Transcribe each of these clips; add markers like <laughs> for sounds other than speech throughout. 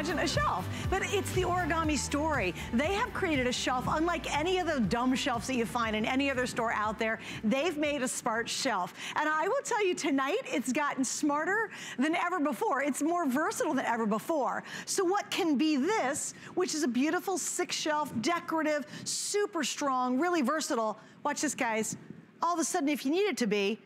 imagine a shelf. But it's the origami story. They have created a shelf unlike any of the dumb shelves that you find in any other store out there. They've made a smart shelf. And I will tell you tonight, it's gotten smarter than ever before. It's more versatile than ever before. So what can be this, which is a beautiful six shelf, decorative, super strong, really versatile. Watch this, guys. All of a sudden, if you need it to be,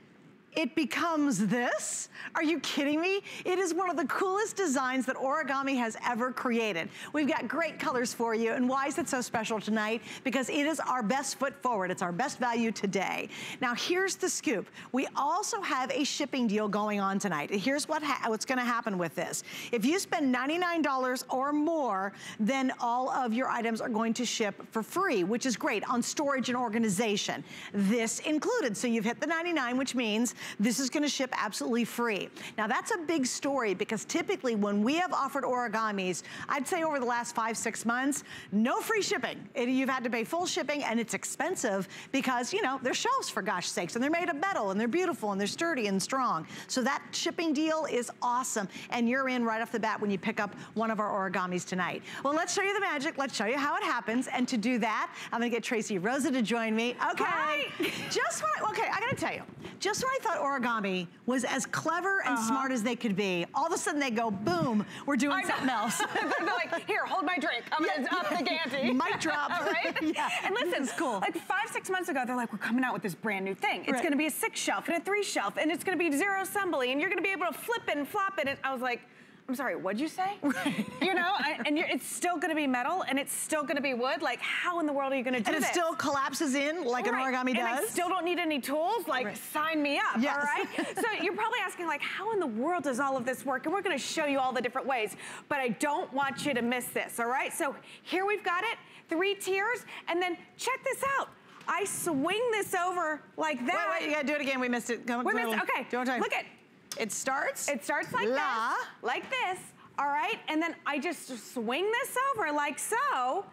it becomes this? Are you kidding me? It is one of the coolest designs that Origami has ever created. We've got great colors for you, and why is it so special tonight? Because it is our best foot forward. It's our best value today. Now, here's the scoop. We also have a shipping deal going on tonight. Here's what what's gonna happen with this. If you spend $99 or more, then all of your items are going to ship for free, which is great on storage and organization. This included. So you've hit the 99, which means this is gonna ship absolutely free. Now that's a big story because typically when we have offered origamis, I'd say over the last five, six months, no free shipping. you've had to pay full shipping and it's expensive because, you know, they're shelves for gosh sakes and they're made of metal and they're beautiful and they're sturdy and strong. So that shipping deal is awesome and you're in right off the bat when you pick up one of our origamis tonight. Well, let's show you the magic. Let's show you how it happens. And to do that, I'm gonna get Tracy Rosa to join me. Okay. Hi. Just when I, okay, I gotta tell you, just when I thought thought origami was as clever and uh -huh. smart as they could be. All of a sudden they go, boom, we're doing something else. <laughs> They're like, here, hold my drink. I'm yeah, gonna up yeah. the ante. Mic drop. <laughs> right? <laughs> yeah. And listen, it's cool. like five, six months ago, they're like, we're coming out with this brand new thing. It's right. gonna be a six shelf and a three shelf, and it's gonna be zero assembly, and you're gonna be able to flip it and flop it. And I was like, I'm sorry, what'd you say? Right. You know, I, and it's still gonna be metal and it's still gonna be wood. Like, how in the world are you gonna do And it this? still collapses in like right. an origami and does? And I still don't need any tools. Like, right. sign me up, yes. all right? <laughs> so you're probably asking, like, how in the world does all of this work? And we're gonna show you all the different ways. But I don't want you to miss this, all right? So here we've got it, three tiers, and then check this out. I swing this over like that. Wait, wait, you gotta do it again. We missed it. Come, we missed it. Okay, do look at. It starts? It starts like La. this, like this all right? And then I just swing this over like so,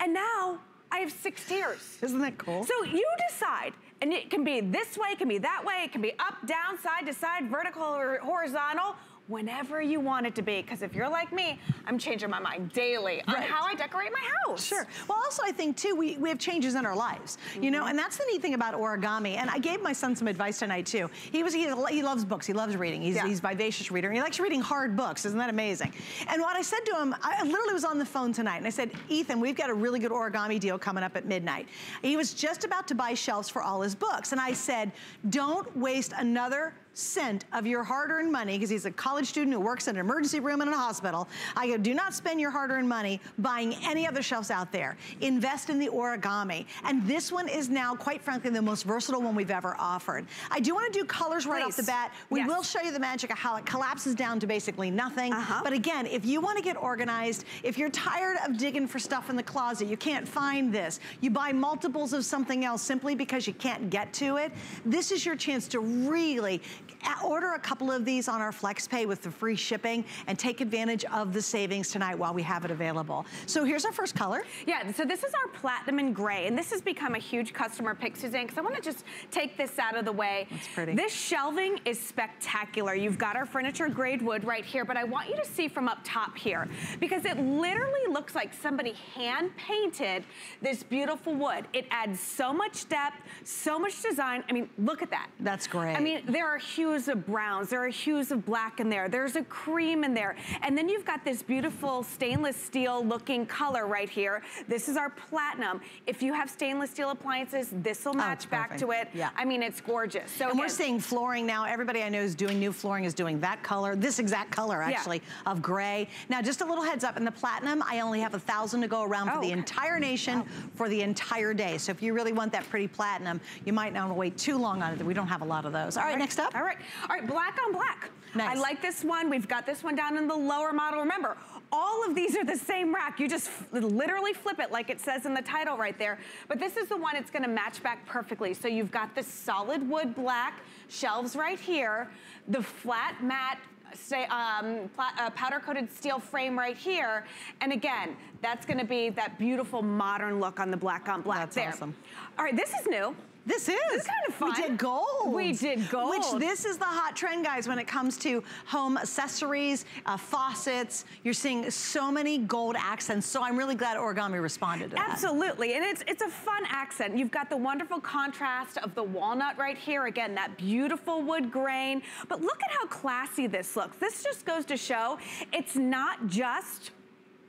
and now I have six tiers. Isn't that cool? So you decide, and it can be this way, it can be that way, it can be up, down, side to side, vertical or horizontal, whenever you want it to be. Because if you're like me, I'm changing my mind daily right. on how I decorate my house. Sure. Well, also I think too, we, we have changes in our lives, mm -hmm. you know, mm-hmm. and that's the neat thing about origami. And I gave my son some advice tonight too. He was, he, he loves books, he loves reading. He's, yeah. he's vivacious reader and he likes reading hard books. Isn't that amazing? And what I said to him, I literally was on the phone tonight and I said, Ethan, we've got a really good origami deal coming up at midnight. He was just about to buy shelves for all his books. And I said, don't waste another cent of your hard-earned money, because he's a college student who works in an emergency room in a hospital, I go, do not spend your hard-earned money buying any other shelves out there. Invest in the origami. And this one is now, quite frankly, the most versatile one we've ever offered. I do want to do colors right off the bat. We yes. will show you the magic of how it collapses down to basically nothing. Uh -huh. But again, if you want to get organized, if you're tired of digging for stuff in the closet, you can't find this, you buy multiples of something else simply because you can't get to it, this is your chance to really Uh, order a couple of these on our FlexPay with the free shipping and take advantage of the savings tonight while we have it available. So here's our first color. Yeah, so this is our platinum and gray, and this has become a huge customer pick, Suzanne, because I want to just take this out of the way. That's pretty. This shelving is spectacular. You've got our furniture grade wood right here, but I want you to see from up top here, because it literally looks like somebody hand painted this beautiful wood. It adds so much depth, so much design. I mean, look at that. That's great. I mean, there are hues of browns, there are hues of black in there, there's a cream in there, and then you've got this beautiful stainless steel looking color right here. This is our platinum. If you have stainless steel appliances, this will oh, match oh, back to it. Yeah. I mean, it's gorgeous. So and again, we're seeing flooring now. Everybody I know is doing new flooring is doing that color, this exact color actually, yeah. of gray. Now, just a little heads up, in the platinum, I only have a thousand to go around oh, for the entire nation wow. for the entire day. So if you really want that pretty platinum, you might not want to wait too long on it. We don't have a lot of those. All, All right, right, next up. All right. All right, black on black. Nice. I like this one. We've got this one down in the lower model. Remember, all of these are the same rack. You just literally flip it like it says in the title right there. But this is the one it's gonna match back perfectly. So you've got the solid wood black shelves right here, the flat matte say, um, uh, powder coated steel frame right here. And again, That's gonna be that beautiful modern look on the black on black That's there. awesome. All right, this is new. This is. This is kind of fun. We did gold. We did gold. Which this is the hot trend, guys, when it comes to home accessories, uh, faucets. You're seeing so many gold accents. So I'm really glad Origami responded to that. Absolutely, and it's it's a fun accent. You've got the wonderful contrast of the walnut right here. Again, that beautiful wood grain. But look at how classy this looks. This just goes to show it's not just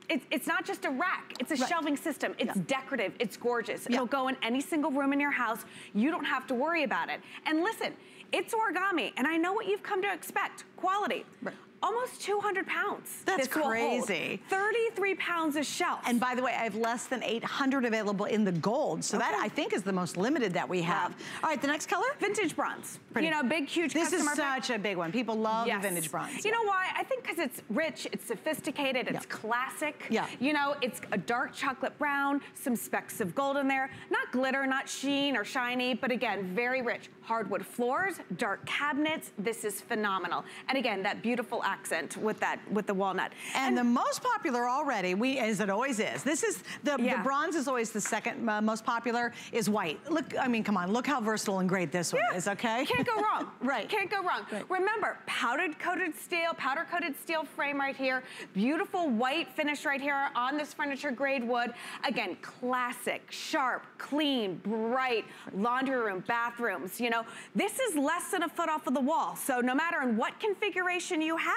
it's, it's not just a rack, it's a right. shelving system. It's yeah. decorative, it's gorgeous. Yeah. It'll go in any single room in your house. You don't have to worry about it. And listen, it's origami, and I know what you've come to expect, quality. Right almost 200 pounds. That's crazy. 33 pounds a shelf. And by the way, I have less than 800 available in the gold. So okay. that I think is the most limited that we have. Yeah. All right, the next color? Vintage bronze. Pretty. You know, big, huge This is such pick. a big one. People love yes. vintage bronze. You yeah. know why? I think because it's rich, it's sophisticated, it's yeah. classic. Yeah. You know, it's a dark chocolate brown, some specks of gold in there. Not glitter, not sheen or shiny, but again, very rich. Hardwood floors, dark cabinets. This is phenomenal. And again, that beautiful accent with that, with the walnut. And, and the most popular already, we as it always is. This is, the, yeah. the bronze is always the second uh, most popular, is white. Look, I mean, come on, look how versatile and great this one yeah. is, okay? Can't go wrong. <laughs> right. Can't go wrong. Right. Remember, powdered coated steel, powder coated steel frame right here, beautiful white finish right here on this furniture grade wood. Again, classic, sharp, clean, bright, laundry room, bathrooms, you know, this is less than a foot off of the wall. So no matter in what configuration you have,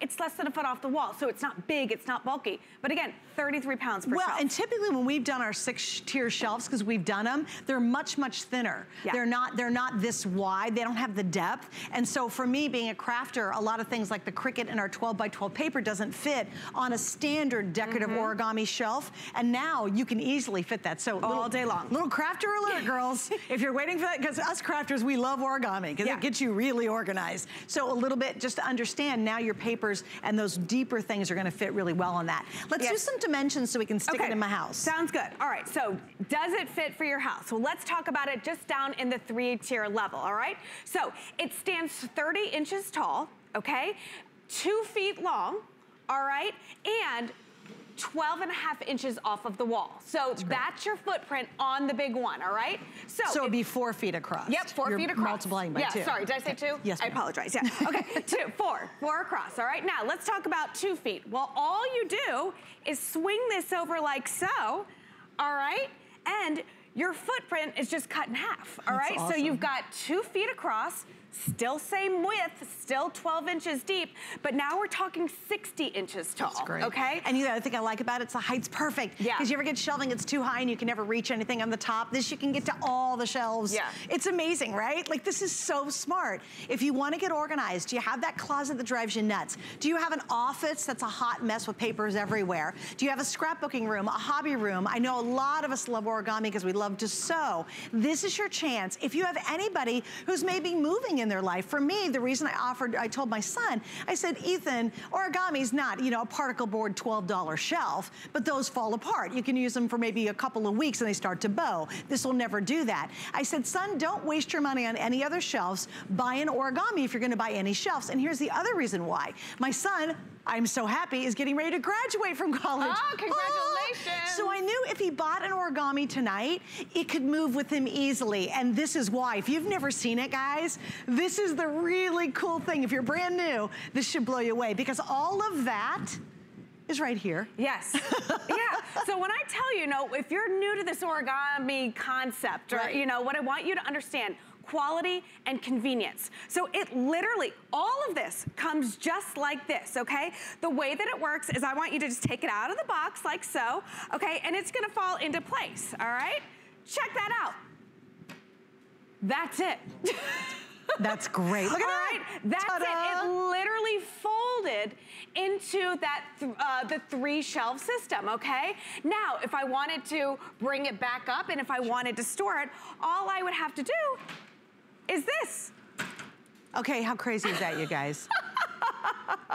it's less than a foot off the wall. So it's not big, it's not bulky. But again, 33 pounds per well, shelf. and typically when we've done our six tier shelves, because we've done them, they're much, much thinner. Yeah. They're not they're not this wide. They don't have the depth. And so for me, being a crafter, a lot of things like the Cricut in our 12 by 12 paper doesn't fit on a standard decorative mm -hmm. origami shelf. And now you can easily fit that. So all little, day long. Little crafter alert, girls. <laughs> if you're waiting for that, because us crafters, we love origami because yeah. it gets you really organized. So a little bit just to understand now your papers and those deeper things are gonna fit really well on that. Let's yes. do some dimensions so we can stick okay. it in my house. Sounds good. All right, so does it fit for your house? Well, let's talk about it just down in the three tier level, all right? So it stands 30 inches tall, okay? Two feet long, all right? And 12 and a half inches off of the wall. So that's, that's, your footprint on the big one, all right? So, so it'd be four feet across. Yep, 4 You're feet across. multiplying by yeah, two. sorry, did I say two? Yes, I apologize, yeah. okay, <laughs> two, four, four across, all right? Now, let's talk about two feet. Well, all you do is swing this over like so, all right? And your footprint is just cut in half, all right? Awesome. So you've got two feet across, Still same width, still 12 inches deep, but now we're talking 60 inches tall. That's great. Okay? And the other thing I like about it, it's the height's perfect. Yeah. Because you ever get shelving, it's too high and you can never reach anything on the top. This you can get to all the shelves. Yeah. It's amazing, right? Like this is so smart. If you want to get organized, do you have that closet that drives you nuts? Do you have an office that's a hot mess with papers everywhere? Do you have a scrapbooking room, a hobby room? I know a lot of us love origami because we love to sew. This is your chance. If you have anybody who's maybe moving in their life. For me, the reason I offered, I told my son, I said, Ethan, origami's not, you know, a particle board $12 shelf, but those fall apart. You can use them for maybe a couple of weeks and they start to bow. This will never do that. I said, son, don't waste your money on any other shelves. Buy an origami if you're gonna buy any shelves. And here's the other reason why. My son I'm so happy, is getting ready to graduate from <laughs> college. Oh, oh congratulations. Oh. So I knew if he bought an origami tonight, it could move with him easily. And this is why. If you've never seen it, guys, this is the really cool thing. If you're brand new, this should blow you away because all of that is right here. Yes. <laughs> yeah. So when I tell you, you know, if you're new to this origami concept, or, right. you know, what I want you to understand, quality, and convenience. So it literally, all of this comes just like this, okay? The way that it works is I want you to just take it out of the box like so, okay? And it's gonna fall into place, all right? Check that out. That's it. <laughs> That's great. Look at that. All right, that's it. It literally folded into that th uh, the three shelf system, okay? Now, if I wanted to bring it back up and if I wanted to store it, all I would have to do is this. Okay, how crazy is that, you guys? <laughs>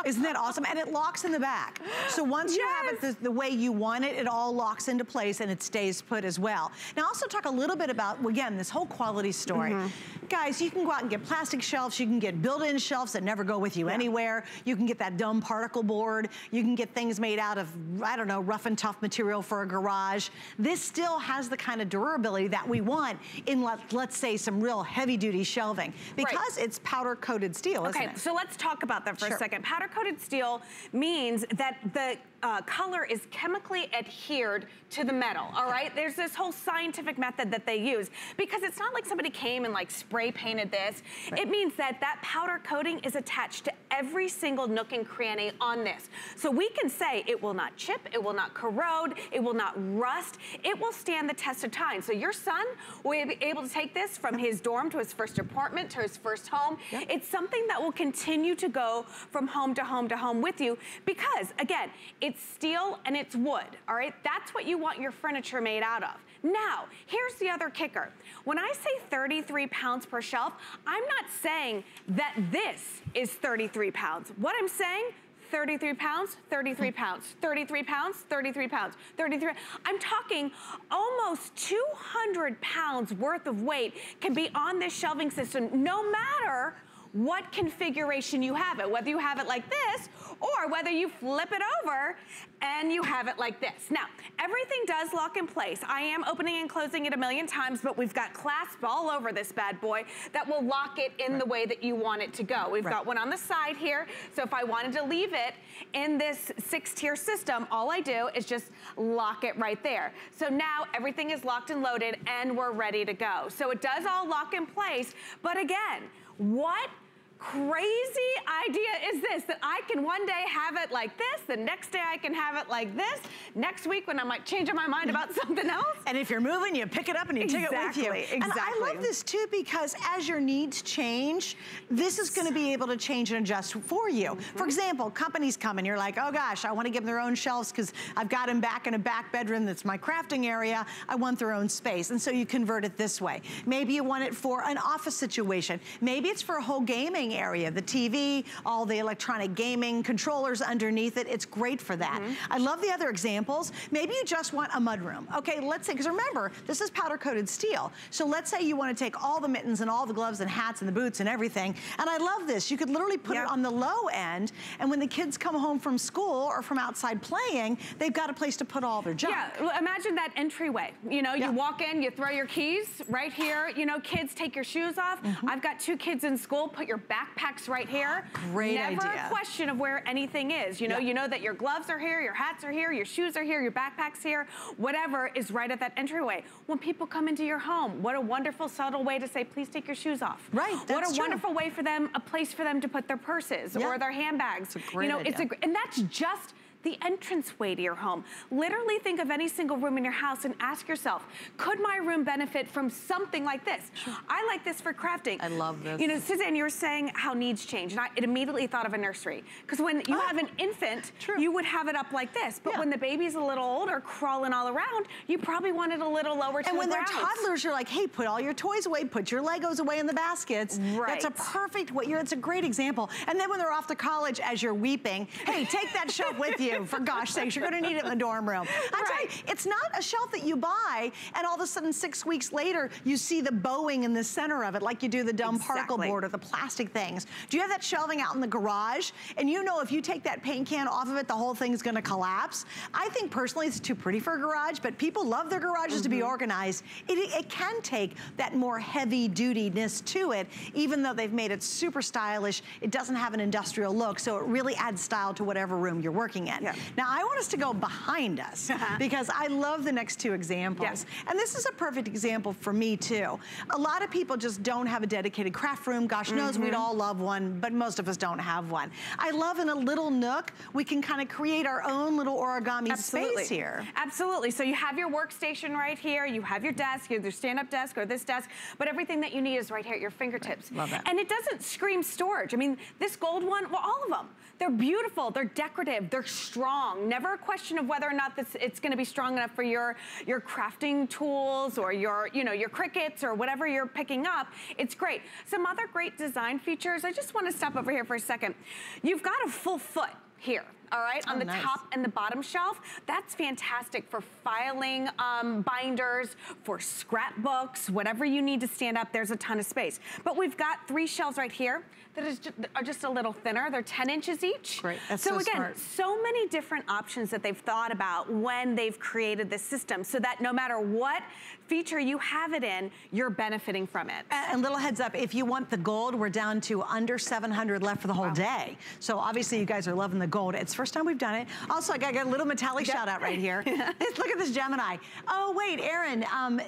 Isn't that awesome? And it locks in the back. So once yes. you have it the, the, way you want it, it all locks into place and it stays put as well. Now also talk a little bit about, again, this whole quality story. Mm -hmm. Guys, you can go out and get plastic shelves. You can get built-in shelves that never go with you yeah. anywhere. You can get that dumb particle board. You can get things made out of, I don't know, rough and tough material for a garage. This still has the kind of durability that we want in, let, let's say, some real heavy-duty shelving because right. it's powder-coated steel, okay, so let's talk about that for sure. a second. Powder-coated steel means that the uh, color is chemically adhered to the metal, all right? There's this whole scientific method that they use because it's not like somebody came and like spray painted this. Right. It means that that powder coating is attached to every single nook and cranny on this. So we can say it will not chip, it will not corrode, it will not rust, it will stand the test of time. So your son will be able to take this from his dorm to his first apartment to his first home. Yep. It's something that will continue to go from home to home to home with you because again, it's steel and it's wood, all right? That's what you want your furniture made out of. Now, here's the other kicker. When I say 33 pounds per shelf, I'm not saying that this is 33 pounds. What I'm saying, 33 pounds, 33 pounds, 33 pounds, 33 pounds, 33. I'm talking almost 200 pounds worth of weight can be on this shelving system no matter what configuration you have it, whether you have it like this or whether you flip it over and you have it like this. Now, everything does lock in place. I am opening and closing it a million times, but we've got clasp all over this bad boy that will lock it in right. the way that you want it to go. We've right. got one on the side here, so if I wanted to leave it in this six-tier system, all I do is just lock it right there. So now everything is locked and loaded and we're ready to go. So it does all lock in place, but again, what crazy idea is this that I can one day have it like this, the next day I can have it like this, next week when I might change my mind about <laughs> something else. And if you're moving, you pick it up and you exactly, take it with you. Exactly. And I love this too because as your needs change, this is gonna be able to change and adjust for you. Mm -hmm. For example, companies come and you're like, oh gosh, I wanna give them their own shelves because I've got them back in a back bedroom that's my crafting area. I want their own space. And so you convert it this way. Maybe you want it for an office situation. Maybe it's for a whole gaming area, the TV, all the electronic gaming controllers underneath it. It's great for that. Mm -hmm. I love the other examples. Maybe you just want a mudroom. Okay, let's say, because remember, this is powder coated steel. So let's say you want to take all the mittens and all the gloves and hats and the boots and everything. And I love this. You could literally put yep. it on the low end. And when the kids come home from school or from outside playing, they've got a place to put all their junk. Yeah, imagine that entryway. You know, you walk in, you throw your keys right here. You know, kids take your shoes off. Mm -hmm. I've got two kids in school, put your back backpacks right here. Great Never idea. a question of where anything is. You know, you know that your gloves are here, your hats are here, your shoes are here, your backpack's here, whatever is right at that entryway. When people come into your home, what a wonderful subtle way to say, please take your shoes off. Right, What a true. wonderful way for them, a place for them to put their purses yeah. or their handbags. It's a great you know, idea. it's a, and that's just the entranceway to your home. Literally think of any single room in your house and ask yourself, could my room benefit from something like this? Sure. I like this for crafting. I love this. You know, Suzanne, you were saying how needs change, and I it immediately thought of a nursery. Because when you oh, have an infant, true. you would have it up like this. But yeah. when the baby's a little older, crawling all around, you probably want it a little lower to And when the they're toddlers, you're like, hey, put all your toys away, put your Legos away in the baskets. Right. That's a perfect, what you're, it's a great example. And then when they're off to college, as you're weeping, hey, take that shelf with you, <laughs> for gosh sakes you're gonna need it in the dorm room. I'm right. telling you, it's not a shelf that you buy and all of a sudden six weeks later, you see the bowing in the center of it like you do the dumb exactly. particle board or the plastic things. Do you have that shelving out in the garage? And you know if you take that paint can off of it, the whole thing's gonna collapse. I think personally it's too pretty for a garage, but people love their garages mm -hmm. to be mm-hmm. organized. It, it can take that more heavy dutyness to it, even though they've made it super stylish. It doesn't have an industrial look, so it really adds style to whatever room you're working in. Yeah. Now I want us to go behind us <laughs> because I love the next two examples. And this is a perfect example for me too. A lot of people just don't have a dedicated craft room. Gosh knows mm -hmm. we'd mm-hmm. all love one, but most of us don't have one. I love in a little nook, we can kind of create our own little origami Absolutely. space here. Absolutely. So you have your workstation right here, you have your desk, either stand-up desk or this desk, but everything that you need is right here at your fingertips. Love that. And it doesn't scream storage. I mean, this gold one, well, all of them, they're beautiful, they're decorative, they're strong. Never a question of whether or not this it's gonna be strong enough for your, your crafting tools or your, you know, your Cricuts or whatever you're picking up. It's great. Some other great design features. I just wanna stop over here for a second. You've got a full foot here all right, oh, on the nice. top and the bottom shelf. That's fantastic for filing um, binders, for scrapbooks, whatever you need to stand up, there's a ton of space. But we've got three shelves right here that is just, are just a little thinner. They're 10 inches each. Great, that's so, so again, smart. so many different options that they've thought about when they've created this system so that no matter what feature you have it in, you're benefiting from it. And, and little heads up, if you want the gold, we're down to under 700 left for the whole wow. day. So obviously you guys are loving the gold. It's first time we've done it. Also, I got a little metallic yep. shout out right here. <laughs> Look at this Gemini. Oh, wait, Aaron, um,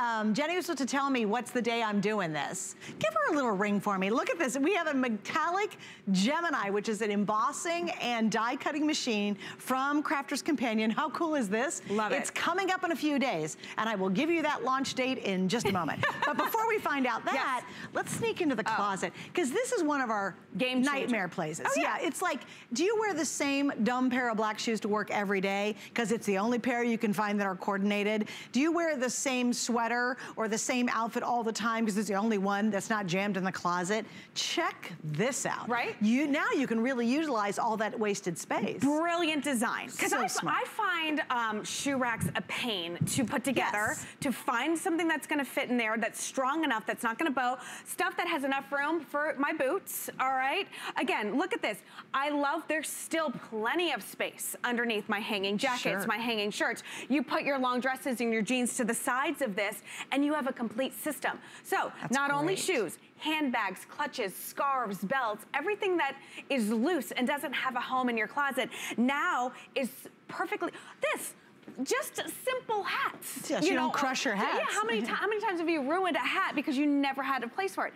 um, Jenny was supposed to tell me what's the day I'm doing this. Give her a little ring for me. Look at this. We have a metallic Gemini, which is an embossing and die cutting machine from Crafter's Companion. How cool is this? Love it. It's coming up in a few days, and I will give you that launch date in just a moment. <laughs> but before we find out that, yes. let's sneak into the oh. closet, because this is one of our Game nightmare places. Oh, yeah. yeah, it's like, do you wear the same dumb pair of black shoes to work every day, because it's the only pair you can find that are coordinated? Do you wear the same sweater or the same outfit all the time, because it's the only one that's not jammed in the closet? Check this out. Right. You Now you can really utilize all that wasted space. Brilliant design. Because so I, I, find um, shoe racks a pain to put together, yes. to find something that's gonna fit in there, that's strong enough, that's not gonna bow, stuff that has enough room for my boots, all right? Again, look at this. I love there's still plenty of space underneath my hanging jackets, sure. my hanging shirts. You put your long dresses and your jeans to the sides of this, and you have a complete system. So, that's not great. only shoes, handbags, clutches, scarves, belts, everything that is loose and doesn't have a home in your closet now is perfectly, this, just simple hats. Yes, you, you know, don't crush your hats. Yeah, how many, how many times have you ruined a hat because you never had a place for it?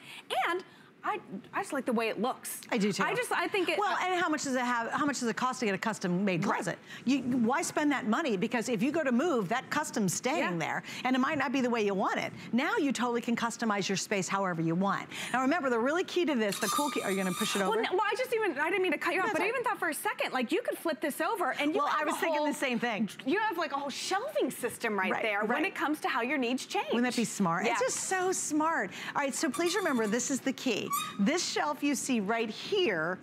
And I, I just like the way it looks. I do too. I just, I think it. Well, and how much does it have, how much does it cost to get a custom made closet? Right. You, why spend that money? Because if you go to move, that custom's staying yeah. there and it might not be the way you want it. Now you totally can customize your space however you want. Now remember, the really key to this, the cool key, are you gonna push it over? Well, no, well I just even, I didn't mean to cut you off, but right. I even thought for a second, like you could flip this over and you Well, I was thinking whole, the same thing. You have like a whole shelving system right, right there right. when it comes to how your needs change. Wouldn't that be smart? Yeah. It's just so smart. All right, so please remember, this is the key. This shelf you see right here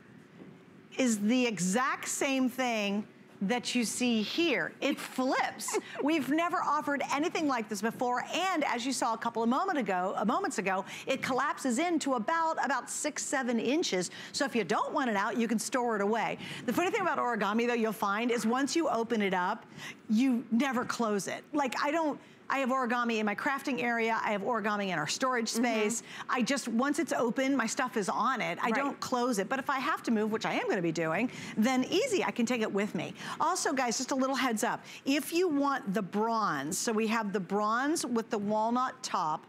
is the exact same thing that you see here. It flips. <laughs> We've never offered anything like this before, and as you saw a couple of moment ago, uh, moments ago, it collapses into about, about six, seven inches. So if you don't want it out, you can store it away. The funny thing about origami, though, you'll find is once you open it up, you never close it. Like, I don't, I have origami in my crafting area. I have origami in our storage mm-hmm. space. Mm -hmm. I just, once it's open, my stuff is on it. I right. don't close it. But if I have to move, which I am gonna be doing, then easy, I can take it with me. Also, guys, just a little heads up. If you want the bronze, so we have the bronze with the walnut top,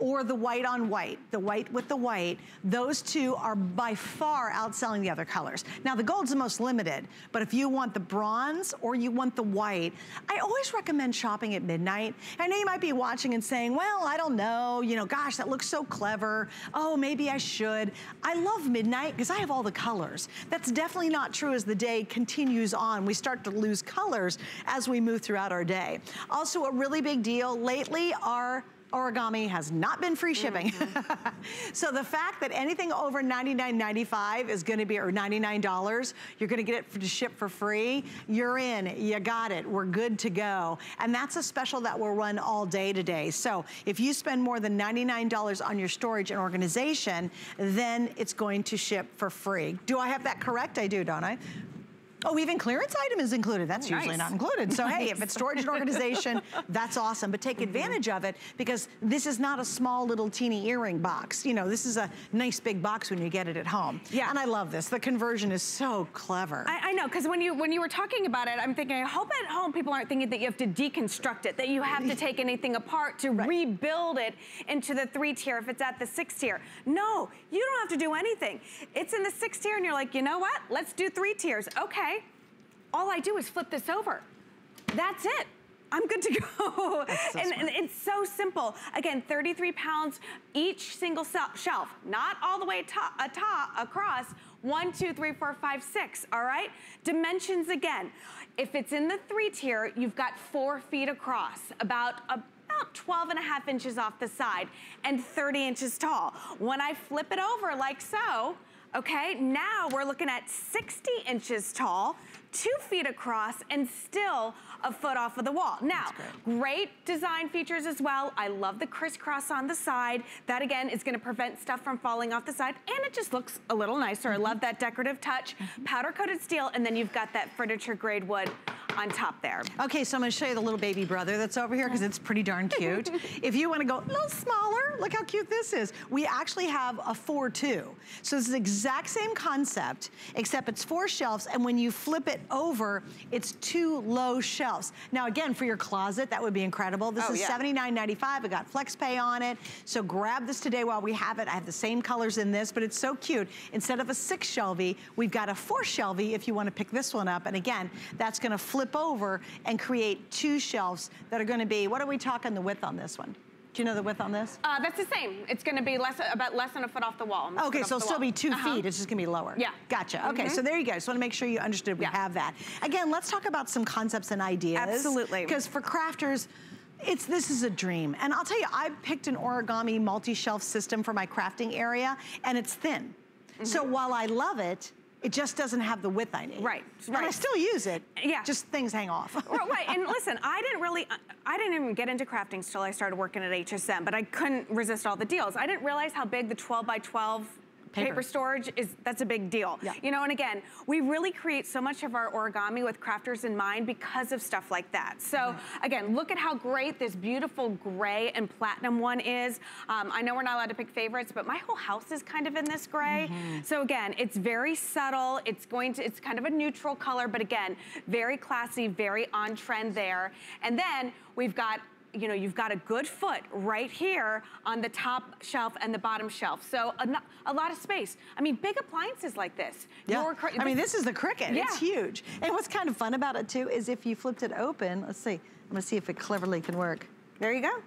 or the white on white, the white with the white, those two are by far outselling the other colors. Now the gold's the most limited, but if you want the bronze or you want the white, I always recommend shopping at midnight. I know you might be watching and saying, well, I don't know, you know, gosh, that looks so clever. Oh, maybe I should. I love midnight because I have all the colors. That's definitely not true as the day continues on. We start to lose colors as we move throughout our day. Also, a really big deal lately are origami has not been free shipping. Mm <laughs> -hmm. so the fact that anything over $99.95 is gonna be, or $99, you're gonna get it for, to ship for free, you're in, you got it, we're good to go. And that's a special that will run all day today. So if you spend more than $99 on your storage and organization, then it's going to ship for free. Do I have that correct? I do, don't I? Oh, even clearance item is included. That's usually not included. So nice. hey, if it's storage and organization, <laughs> that's awesome. But take mm-hmm. advantage mm -hmm. of it because this is not a small little teeny earring box. You know, this is a nice big box when you get it at home. Yeah. And I love this. The conversion is so clever. I, I know, because when you when you were talking about it, I'm thinking, I hope at home people aren't thinking that you have to deconstruct it, that you have to <laughs> take anything apart to right. rebuild it into the three tier if it's at the six tier. No, you don't have to do anything. It's in the six tier and you're like, you know what? Let's do three tiers. Okay, all I do is flip this over. That's it. I'm good to <laughs> go. So and, and, it's so simple. Again, 33 pounds each single shelf, not all the way top, atop, across, One, two, three, four, five, six, all right? Dimensions again. If it's in the three tier, you've got four feet across, about a about 12 and a half inches off the side and 30 inches tall. When I flip it over like so, okay, now we're looking at 60 inches tall, two feet across, and still a foot off of the wall. Now, great. great. design features as well. I love the crisscross on the side. That again is gonna prevent stuff from falling off the side and it just looks a little nicer. Mm -hmm. I love that decorative touch. Mm -hmm. Powder coated steel and then you've got that furniture grade wood on top there. Okay, so I'm gonna show you the little baby brother that's over here because it's pretty darn cute. <laughs> if you wanna go a little smaller, look how cute this is. We actually have a 4-2. So this is the exact same concept, except it's four shelves, and when you flip it over, it's two low shelves. Now again, for your closet, that would be incredible. This oh, is yeah. $79.95. It got flex pay on it. So grab this today while we have it. I have the same colors in this, but it's so cute. Instead of a six shelvie, we've got a four shelvie if you wanna pick this one up. And again, that's gonna flip over and create two shelves that are gonna be, what are we talking the width on this one? Do you know the width on this? Uh, that's the same. It's gonna be less, about less than a foot off the wall. Okay, so it'll still wall. be 2 uh -huh. feet. It's just gonna be lower. Yeah. Gotcha. Okay, mm -hmm. so there you go. Just wanna make sure you understood we yeah. have that. Again, let's talk about some concepts and ideas. Absolutely. Because for crafters, it's this is a dream. And I'll tell you, I picked an origami multi-shelf system for my crafting area, and it's thin. Mm -hmm. So while I love it, it just doesn't have the width I need. Right, right. And I still use it. Yeah. Just things hang off. right, <laughs> and listen, I didn't really, I didn't even get into crafting until I started working at HSN, but I couldn't resist all the deals. I didn't realize how big the 12 by 12 paper. paper. storage is, that's a big deal. Yeah. You know, and again, we really create so much of our origami with crafters in mind because of stuff like that. So mm -hmm. again, look at how great this beautiful gray and platinum one is. Um, I know we're not allowed to pick favorites, but my whole house is kind of in this gray. Mm -hmm. So again, it's very subtle. It's going to, it's kind of a neutral color, but again, very classy, very on trend there. And then we've got you know, you've got a good foot right here on the top shelf and the bottom shelf. So a, a lot of space. I mean, big appliances like this. Yeah. I mean, this is the Cricut. Yeah. It's huge. And what's kind of fun about it too is if you flipped it open, let's see, I'm gonna see if it cleverly can work. There you go.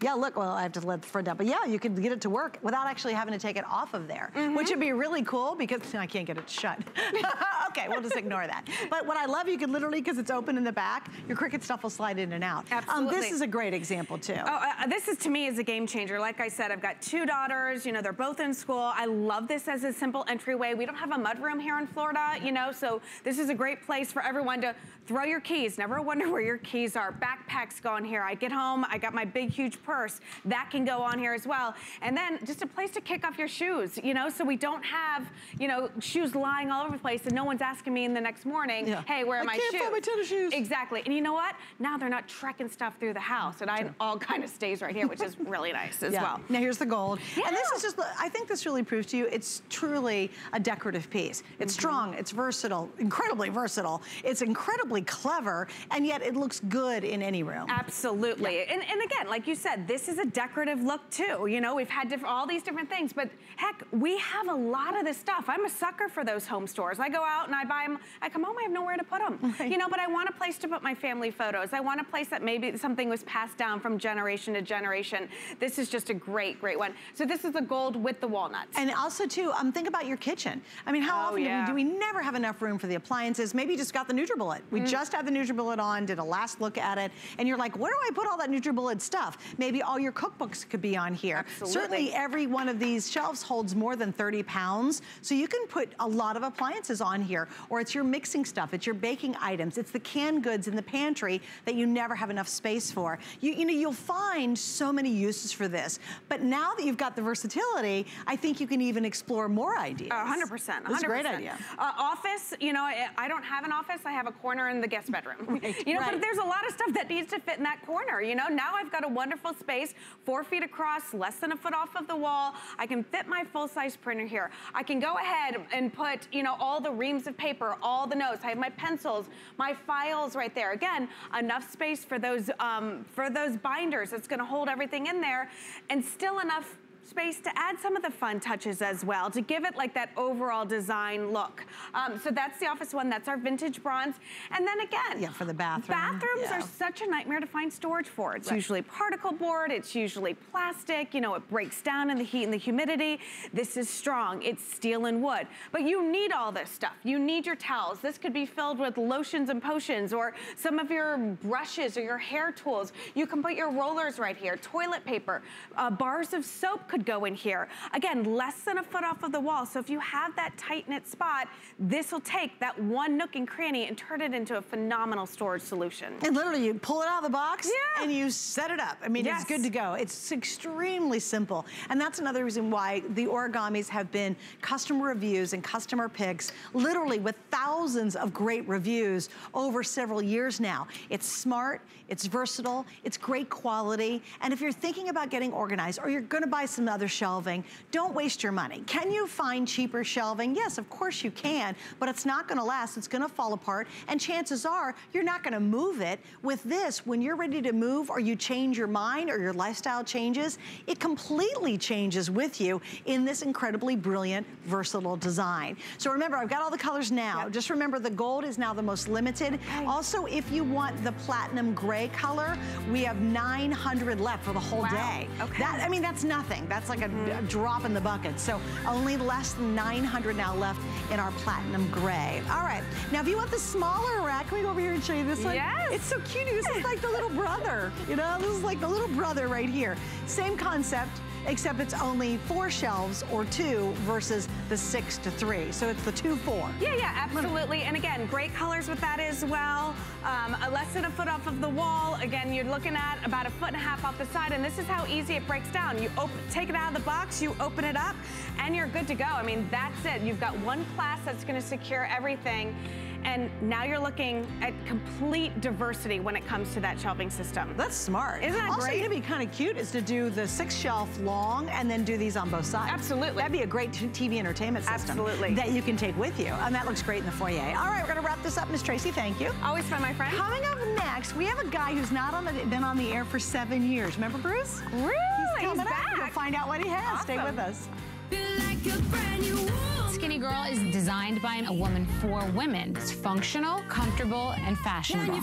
Yeah, look, well, I have to let the front down. But yeah, you can get it to work without actually having to take it off of there, mm -hmm. which would be really cool because <laughs> I can't get it shut. <laughs> okay, we'll just ignore that. But what I love, you can literally, because it's open in the back, your Cricut stuff will slide in and out. Absolutely. Um, this is a great example too. Oh, uh, this is to me is a game changer. Like I said, I've got two daughters, you know, they're both in school. I love this as a simple entryway. We don't have a mudroom here in Florida, you know, so this is a great place for everyone to throw your keys. Never wonder where your keys are. Backpacks go in here. I get home, I got my big, huge purse. That can go on here as well. And then just a place to kick off your shoes, you know, so we don't have, you know, shoes lying all over the place and no one's asking me in the next morning, yeah. hey, where are I my shoes? I can't find my tennis shoes. Exactly. And you know what? Now they're not trekking stuff through the house and I all kind of stays right here, which is really nice as yeah. well. Now here's the gold. Yeah. And this is just, I think this really proves to you it's truly a decorative piece. It's mm -hmm. strong, it's versatile, incredibly versatile. It's incredibly clever, and yet it looks good in any room. Absolutely. Yeah. And, and again, like you said, this is a decorative look too. You know, we've had all these different things, but heck, we have a lot of this stuff. I'm a sucker for those home stores. I go out and I buy them, I come home, I have nowhere to put them. <laughs> Right. You know, but I want a place to put my family photos. I want a place that maybe something was passed down from generation to generation. This is just a great, great one. So this is the gold with the walnuts. And also too, um, think about your kitchen. I mean, how oh, often yeah. do, we, do, we, never have enough room for the appliances? Maybe you just got the NutriBullet. We mm. just had the NutriBullet on, did a last look at it, and you're like, where do I put all that NutriBullet stuff? Maybe all your cookbooks could be on here. Absolutely. Certainly every one of these shelves holds more than 30 pounds. So you can put a lot of appliances on here, or it's your mixing stuff, it's your baking items, it's the canned goods in the pantry that you never have enough space for. You, you know, you'll find so many uses for this. But now that you've got the versatility, I think you can even explore more ideas. 100%. 100%. That's a great idea. Uh, office, you know, I don't have an office. I have a corner in the guest bedroom. <laughs> Right, you know, right. but there's a lot of stuff that needs to fit in that corner. You know, now I've got a wonderful space, four feet across, less than a foot off of the wall. I can fit my full-size printer here. I can go ahead and put, you know, all the reams of paper, all the notes. I have my pencils, my files right there. Again, enough space for those, um, for those binders. It's gonna hold everything in there and still enough space to add some of the fun touches as well, to give it like that overall design look. Um, so that's the office one, that's our vintage bronze. And then again, yeah, for the bathroom. Bathrooms yeah. are such a nightmare to find storage for. It's right. usually particle board, it's usually plastic, you know, it breaks down in the heat and the humidity. This is strong, it's steel and wood. But you need all this stuff. You need your towels. This could be filled with lotions and potions or some of your brushes or your hair tools. You can put your rollers right here, toilet paper, uh, bars of soap could go in here. Again, less than a foot off of the wall. So if you have that tight knit spot, this will take that one nook and cranny and turn it into a phenomenal storage solution. And literally you pull it out of the box yeah. and you set it up. I mean, yes. it's good to go. It's extremely simple. And that's another reason why the origamis have been customer reviews and customer picks, literally with thousands of great reviews over several years now. It's smart, it's versatile, it's great quality. And if you're thinking about getting organized or you're gonna buy some other shelving, don't waste your money. Can you find cheaper shelving? Yes, of course you can, but it's not gonna last, it's gonna fall apart, and chances are you're not gonna move it. With this, when you're ready to move or you change your mind or your lifestyle changes, it completely changes with you in this incredibly brilliant, versatile design. So remember, I've got all the colors now. Yep. Just remember the gold is now the most limited. Also, if you want the platinum gray color, we have 900 left for the whole wow. day. Okay. That, I mean, that's nothing. That's like a, mm -hmm. a drop in the bucket. So only less than 900 now left in our platinum gray. All right. Now, if you want the smaller rack, can we go over here and show you this one? Yes. It's so cute. This is like the little brother. You know, this is like the little brother right here. Same concept except it's only four shelves or two versus the six to three. So it's the two, four. Yeah, yeah, absolutely. And again, great colors with that as well. Um, less than a foot off of the wall. Again, you're looking at about a foot and a half off the side, and this is how easy it breaks down. You open, take it out of the box, you open it up, and you're good to go. I mean, that's it. You've got one class that's gonna secure everything. And now you're looking at complete diversity when it comes to that shelving system. That's smart. Isn't that also, great? Also, it'd be kind of cute is to do the six shelf long and then do these on both sides. Absolutely. That'd be a great TV entertainment system. Absolutely. That you can take with you. And that looks great in the foyer. All right, we're gonna wrap this up. Miss Tracy, thank you. Always fun, my friend. Coming up next, we have a guy who's not on the, been on the air for seven years. Remember Bruce? Really? He's coming He's back. We'll find out what he has. Awesome. Stay with us. Skinny Girl is designed by a woman for women. It's functional, comfortable, and fashionable.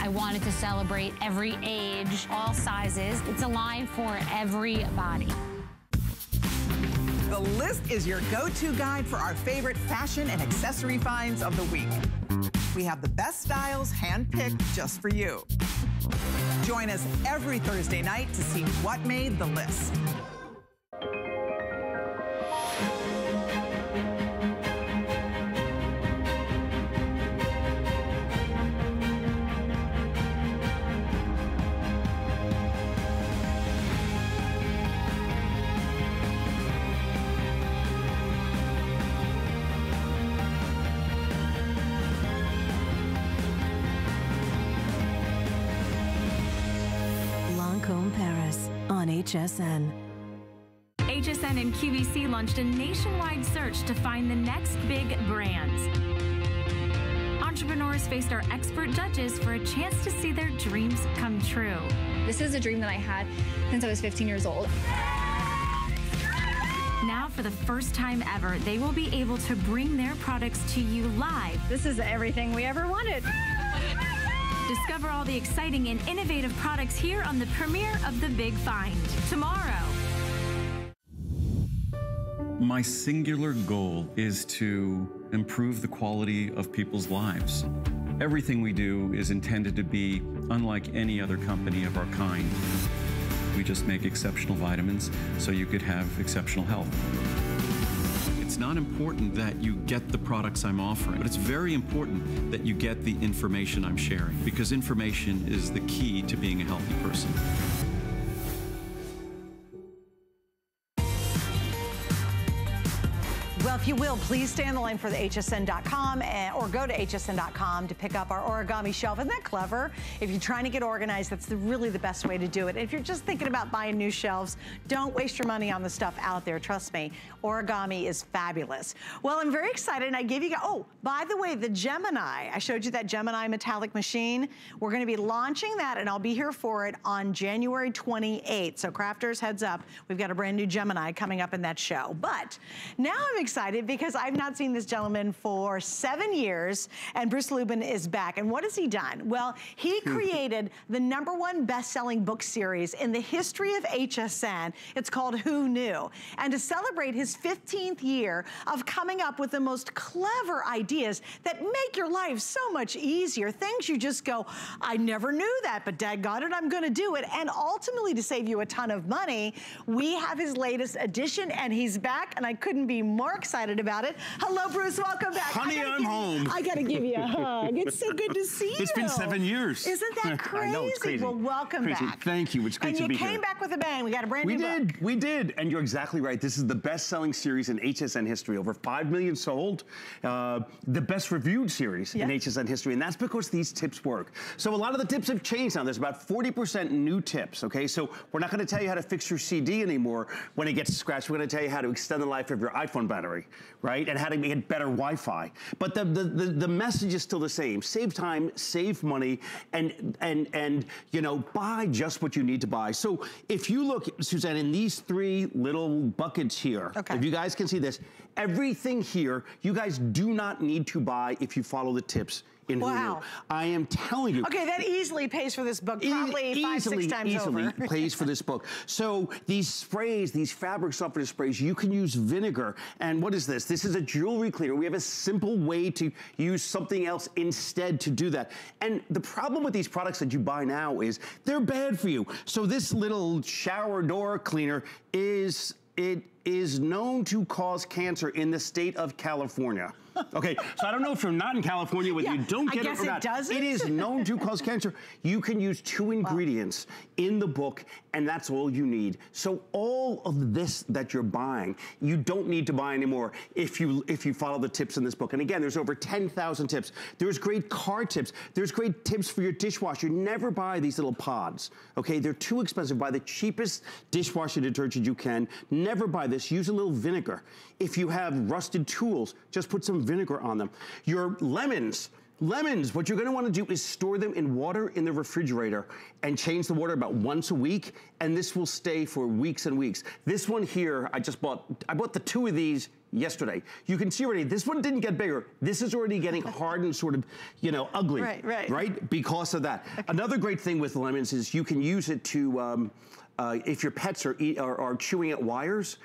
I wanted to celebrate every age, all sizes. It's a line for every body. The list is your go-to guide for our favorite fashion and accessory finds of the week. We have the best styles handpicked just for you. Join us every Thursday night to see what made the list. HSN. HSN and QVC launched a nationwide search to find the next big brands. Entrepreneurs faced our expert judges for a chance to see their dreams come true. This is a dream that I had since I was 15 years old. Now, for the first time ever, they will be able to bring their products to you live. This is everything we ever wanted. Discover all the exciting and innovative products here on the premiere of The Big Find tomorrow. My singular goal is to improve the quality of people's lives. Everything we do is intended to be unlike any other company of our kind. We just make exceptional vitamins so you could have exceptional health. It's not important that you get the products I'm offering, but it's very important that you get the information I'm sharing because information is the key to being a healthy person. If you will, please stay on the line for the hsn.com and, eh, or go to hsn.com to pick up our origami shelf. Isn't that clever? If you're trying to get organized, that's the, really the best way to do it. If you're just thinking about buying new shelves, don't waste your money on the stuff out there. Trust me, origami is fabulous. Well, I'm very excited and I gave you, oh, by the way, the Gemini, I showed you that Gemini metallic machine. We're gonna be launching that and I'll be here for it on January 28th. So crafters, heads up, we've got a brand new Gemini coming up in that show. But now I'm excited because I've not seen this gentleman for seven years and Bruce Lubin is back. And what has he done? Well, he <laughs> created the number one best-selling book series in the history of HSN. It's called Who Knew? And to celebrate his 15th year of coming up with the most clever ideas that make your life so much easier, things you just go, I never knew that, but dad got it, I'm gonna do it. And ultimately to save you a ton of money, we have his latest edition and he's back and I couldn't be more excited about it. Hello, Bruce, welcome back. Honey, I'm home. I gotta give you a hug. It's so good to see you. <laughs> It's been seven years. Isn't that crazy? <laughs> I know, it's crazy. Well, welcome crazy. back. Thank you, it's great and to be here. And you came back with a bang. We got a brand new. we new did, book. We did, and you're exactly right. This is the best-selling series in HSN history. Over 5 million sold. Uh, the best reviewed series Yeah. in HSN history, and that's because these tips work. So a lot of the tips have changed now. There's about 40% new tips, okay? So we're not gonna tell you how to fix your CD anymore when it gets scratched. We're gonna tell you how to extend the life of your iPhone battery, right? And how to get better Wi-Fi. But the, the, the, the message is still the same. Save time, save money, and, and, and, you know, buy just what you need to buy. So if you look, Suzanne, in these three little buckets here, Okay. if you guys can see this, everything here, you guys do not need to buy if you follow the tips in Who Knew. Wow. I am telling you. Okay, that easily pays for this book, probably E- five, easily, six times easily over. pays for this book. So these sprays, these fabric softener sprays, you can use vinegar. And what is this? This is a jewelry cleaner. We have a simple way to use something else instead to do that. And the problem with these products that you buy now is they're bad for you. So this little shower door cleaner is it is known to cause cancer in the state of California. Okay, so I don't know if you're not in California, whether Yeah, you don't get it or it not. doesn't. It is known to cause cancer. You can use two ingredients in the book, and that's all you need. So all of this that you're buying, you don't need to buy anymore if you if you follow the tips in this book. And again, there's over 10,000 tips. There's great car tips. There's great tips for your dishwasher. Never buy these little pods. Okay, they're too expensive. Buy the cheapest dishwasher detergent you can. Never buy this. Use a little vinegar. If you have rusted tools, just put some vinegar on them. Your lemons. Lemons, what you're gonna wanna do is store them in water in the refrigerator and change the water about once a week, and this will stay for weeks and weeks. This one here, I just bought, I bought the two of these yesterday. You can see already, this one didn't get bigger. This is already getting <laughs> hard and sort of, you know, ugly. Right, right. Right, because of that. Another great thing with lemons is you can use it to, um, uh, if your pets are, eat, are, are chewing at wires,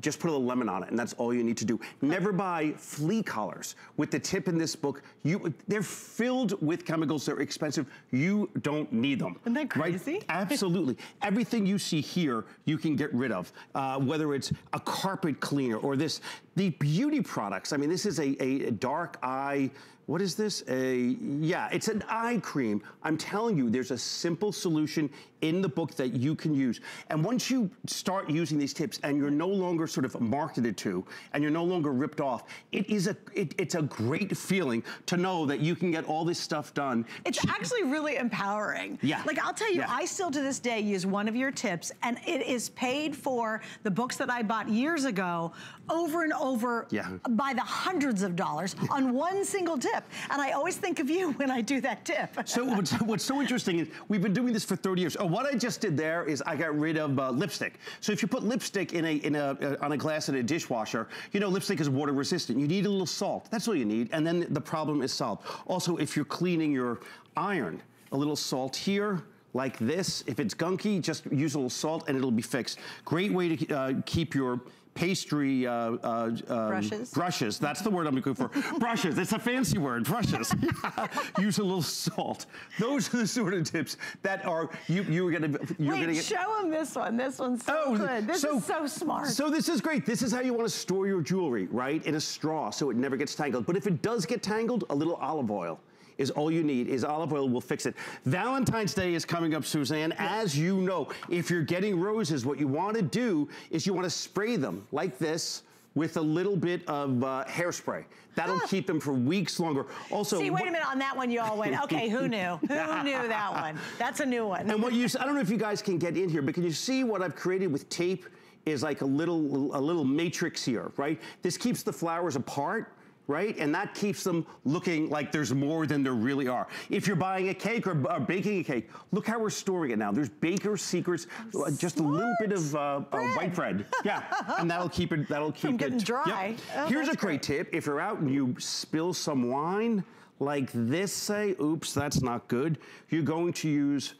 just put a little lemon on it, and that's all you need to do. Never buy flea collars. With the tip in this book, you they're filled with chemicals. They're expensive. You don't need them. Isn't that right? crazy? <laughs> Absolutely. Everything you see here, you can get rid of. Uh, whether it's a carpet cleaner or this, the beauty products. I mean, this is a, a dark eye. What is this? A yeah, it's an eye cream. I'm telling you, there's a simple solution in the book that you can use. And once you start using these tips, and you're no longer sort of marketed to, and you're no longer ripped off, it is a it, it's a great feeling to know that you can get all this stuff done. It's actually really empowering. Yeah. Like I'll tell you, Yeah. I still to this day use one of your tips and it is paid for the books that I bought years ago over and over Yeah. by the hundreds of dollars on one single tip. And I always think of you <laughs> when I do that tip. So what's, <laughs> what's so interesting is we've been doing this for 30 years. Oh, what I just did there is I got rid of uh, lipstick. So if you put lipstick in a in a uh, on a glass in a dishwasher, you know lipstick is water resistant. You need a little salt. That's all you need, and then the problem is solved. Also, if you're cleaning your iron, a little salt here. Like this, if it's gunky, just use a little salt and it'll be fixed. Great way to uh, keep your pastry uh, uh, um, Brushes. Brushes, that's the word I'm looking for. <laughs> brushes, it's a fancy word, brushes. <laughs> Use a little salt. Those are the sort of tips that are, you, you're gonna, you're Wait, gonna get. show them this one. This one's so good. This is so smart. Oh, So this is great. This is how you want to store your jewelry, right? In a straw so it never gets tangled. But if it does get tangled, a little olive oil is all you need. Is olive oil will fix it. Valentine's Day is coming up, Suzanne. As you know, if you're getting roses, what you want to do is you want to spray them like this with a little bit of uh, hairspray. That'll keep them for weeks longer. Also, See, wait a minute, on that one you all went, okay, who knew? <laughs> Who knew that one? That's a new one. And what you, I don't know if you guys can get in here, but can you see what I've created with tape is like a little, a little matrix here, right? This keeps the flowers apart right? And that keeps them looking like there's more than there really are. If you're buying a cake or, or baking a cake, look how we're storing it now. There's baker's secrets, uh, just a little bit of uh, uh, white bread. Yeah, and that'll keep it, that'll keep From getting it. dry. Yep. Oh, Here's a that's great tip. If you're out and you spill some wine, like this say, oops, that's not good, you're going to use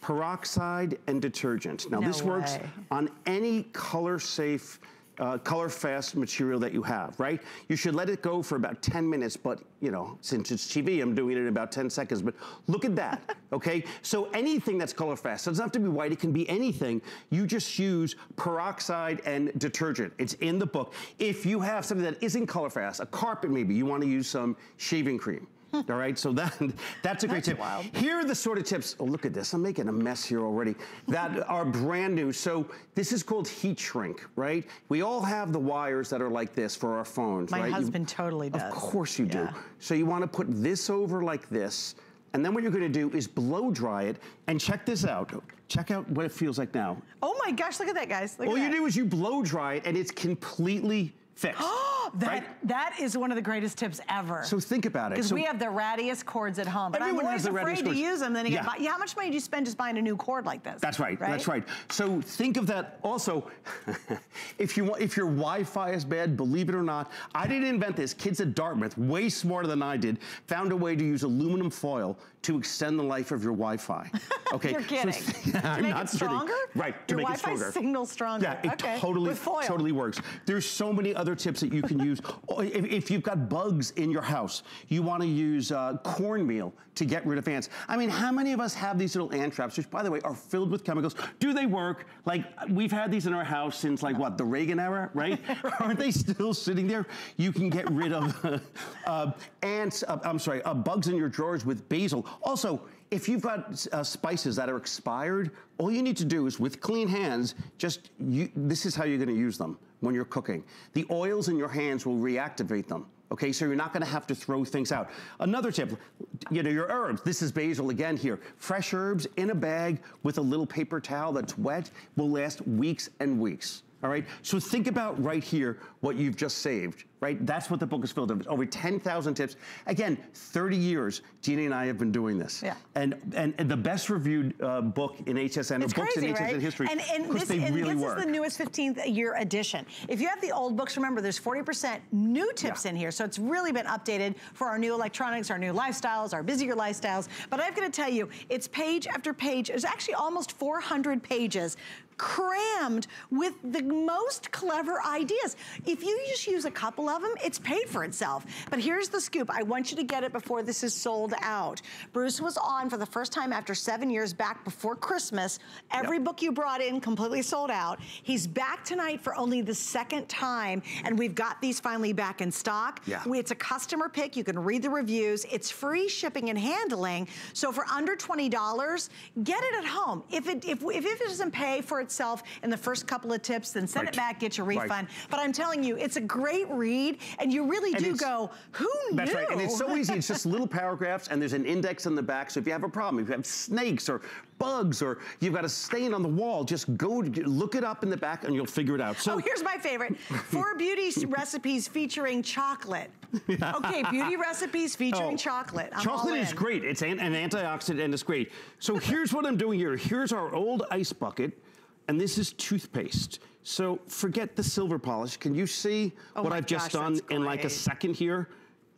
peroxide and detergent. Now No this works on any color safe uh, color fast material that you have, right? You should let it go for about 10 minutes, but you know, since it's TV, I'm doing it in about 10 seconds, but look at that, <laughs> okay? So anything that's color fast, it doesn't have to be white, it can be anything. You just use peroxide and detergent. It's in the book. If you have something that isn't color fast, a carpet maybe, you wanna use some shaving cream. <laughs> All right, so that that's a great That's tip. wild. Here are the sort of tips. Oh, look at this. I'm making a mess here already. That <laughs> are brand new. So this is called heat shrink, right? We all have the wires that are like this for our phones, My right? You- husband totally does. Of course you do. So you want to put this over like this, and then what you're going to do is blow dry it. And check this out. Check out what it feels like now. Oh my gosh, look at that, guys. Look all you that. do is you blow dry it, and it's completely fixed. <gasps> that, right? that is one of the greatest tips ever. So think about it. Because So- we have the rattiest cords at home. But I'm always afraid to use them. Then you Yeah. get, yeah, how much money do you spend just buying a new cord like this? That's right, That's right. So think of that. Also, <laughs> if you want, if your Wi-Fi is bad, believe it or not, I didn't invent this. Kids at Dartmouth, way smarter than I did, found a way to use aluminum foil to extend the life of your Wi-Fi. <laughs> Okay, You're so- kidding. <laughs> I'm make not it kidding. Right, to Your make it Wi-Fi stronger. signal stronger. Yeah, it okay. totally, totally works. There's so many other tips that you can use. <laughs> Oh, if, if you've got bugs in your house, you want to use uh, cornmeal to get rid of ants. I mean, how many of us have these little ant traps, which, by the way, are filled with chemicals? Do they work? Like, we've had these in our house since, like, what, the Reagan era, right? <laughs> <laughs> Aren't they still sitting there? You can get rid of uh, ants, uh, I'm sorry, uh, bugs in your drawers with basil. Also, if you've got uh, spices that are expired, all you need to do is with clean hands, just, you, this is how you're gonna use them when you're cooking. The oils in your hands will reactivate them. Okay, so you're not gonna have to throw things out. Another tip, you know, your herbs. This is basil again here. Fresh herbs in a bag with a little paper towel that's wet will last weeks and weeks. All right, so think about right here what you've just saved, right? That's what the book is filled with. Over 10,000 tips. Again, 30 years, Jeannie and I have been doing this. Yeah. And, and, and the best reviewed uh, book in HSN, It's or books crazy, in HSN right? history, And, and this, they and really this work. is the newest 15th year edition. If you have the old books, remember there's 40% new tips Yeah. in here. So it's really been updated for our new electronics, our new lifestyles, our busier lifestyles. But I'm gonna tell you, it's page after page. There's actually almost 400 pages crammed with the most clever ideas. If you just use a couple of them, it's paid for itself. But here's the scoop. I want you to get it before this is sold out. Bruce was on for the first time after seven years back before Christmas. Every book you brought in completely sold out. He's back tonight for only the second time, and we've got these finally back in stock. Yeah. It's a customer pick. You can read the reviews. It's free shipping and handling. So for under $20, get it at home. If it, if, if it doesn't pay for itself in the first couple of tips, then send it back, get your Right. refund. But I'm telling you, it's a great read, and you really And do go, who knew? That's right, and it's so easy. It's just <laughs> little paragraphs, and there's an index in the back. So if you have a problem, if you have snakes or bugs, or you've got a stain on the wall, just go look it up in the back, and you'll figure it out. So oh, here's my favorite. <laughs> Four beauty recipes featuring chocolate. Okay, beauty <laughs> recipes featuring Oh, chocolate. I'm chocolate is great. It's an, an antioxidant and it's great. So here's what I'm doing here. Here's our old ice bucket, and this is toothpaste. So forget the silver polish. Can you see Oh what I've just done in like a second here?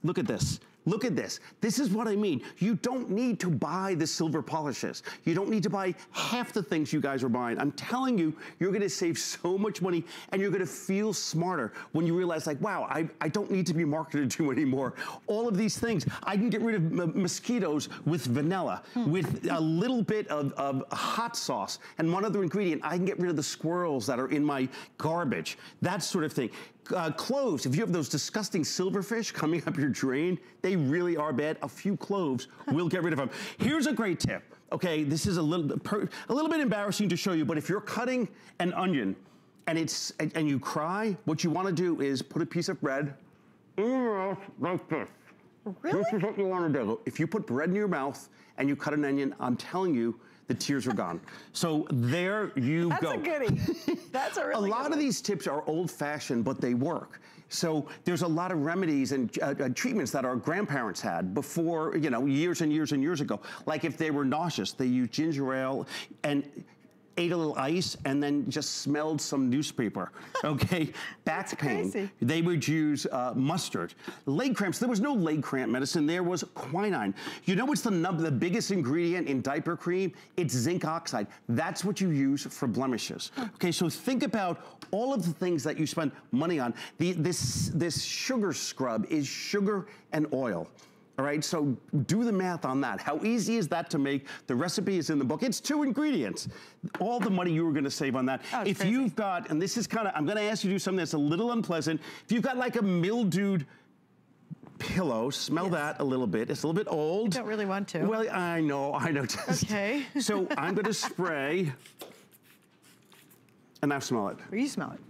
Look at this. Look at this. This is what I mean. You don't need to buy the silver polishes. You don't need to buy half the things you guys are buying. I'm telling you, you're gonna save so much money and you're gonna feel smarter when you realize like, wow, I, I don't need to be marketed to <laughs> anymore. All of these things, I can get rid of m- mosquitoes with vanilla, hmm. with a little bit of, of hot sauce and one other ingredient. I can get rid of the squirrels that are in my garbage, that sort of thing. Uh, cloves, if you have those disgusting silverfish coming up your drain, they really are bad. A few cloves <laughs> will get rid of them. Here's a great tip. Okay, this is a little, bit per, a little bit embarrassing to show you, but if you're cutting an onion and it's and, and you cry, what you want to do is put a piece of bread in your mouth like this. Really? This is what you want to do. If you put bread in your mouth and you cut an onion, I'm telling you, the tears are gone. So there you That's go. That's a goodie. That's a <laughs> really A lot of these tips are old-fashioned, but they work. So there's a lot of remedies and uh, uh, treatments that our grandparents had before, you know, years and years and years ago. Like if they were nauseous, they used ginger ale and ate a little ice and then just smelled some newspaper. <laughs> Okay, back pain. crazy. They would use uh, mustard. Leg cramps. There was no leg cramp medicine. There was quinine. You know what's the the biggest ingredient in diaper cream? It's zinc oxide. That's what you use for blemishes. Okay, so think about all of the things that you spend money on. The, this this sugar scrub is sugar and oil. All right, so do the math on that. How easy is that to make? The recipe is in the book. It's two ingredients. All the money you were gonna save on that. Oh, if crazy. you've got, and this is kind of, I'm gonna ask you to do something that's a little unpleasant. If you've got like a mildewed pillow, smell that a little bit. It's a little bit old. I don't really want to. Well, I know, I know. <laughs> Okay. so I'm gonna spray, and now smell it. You smell it.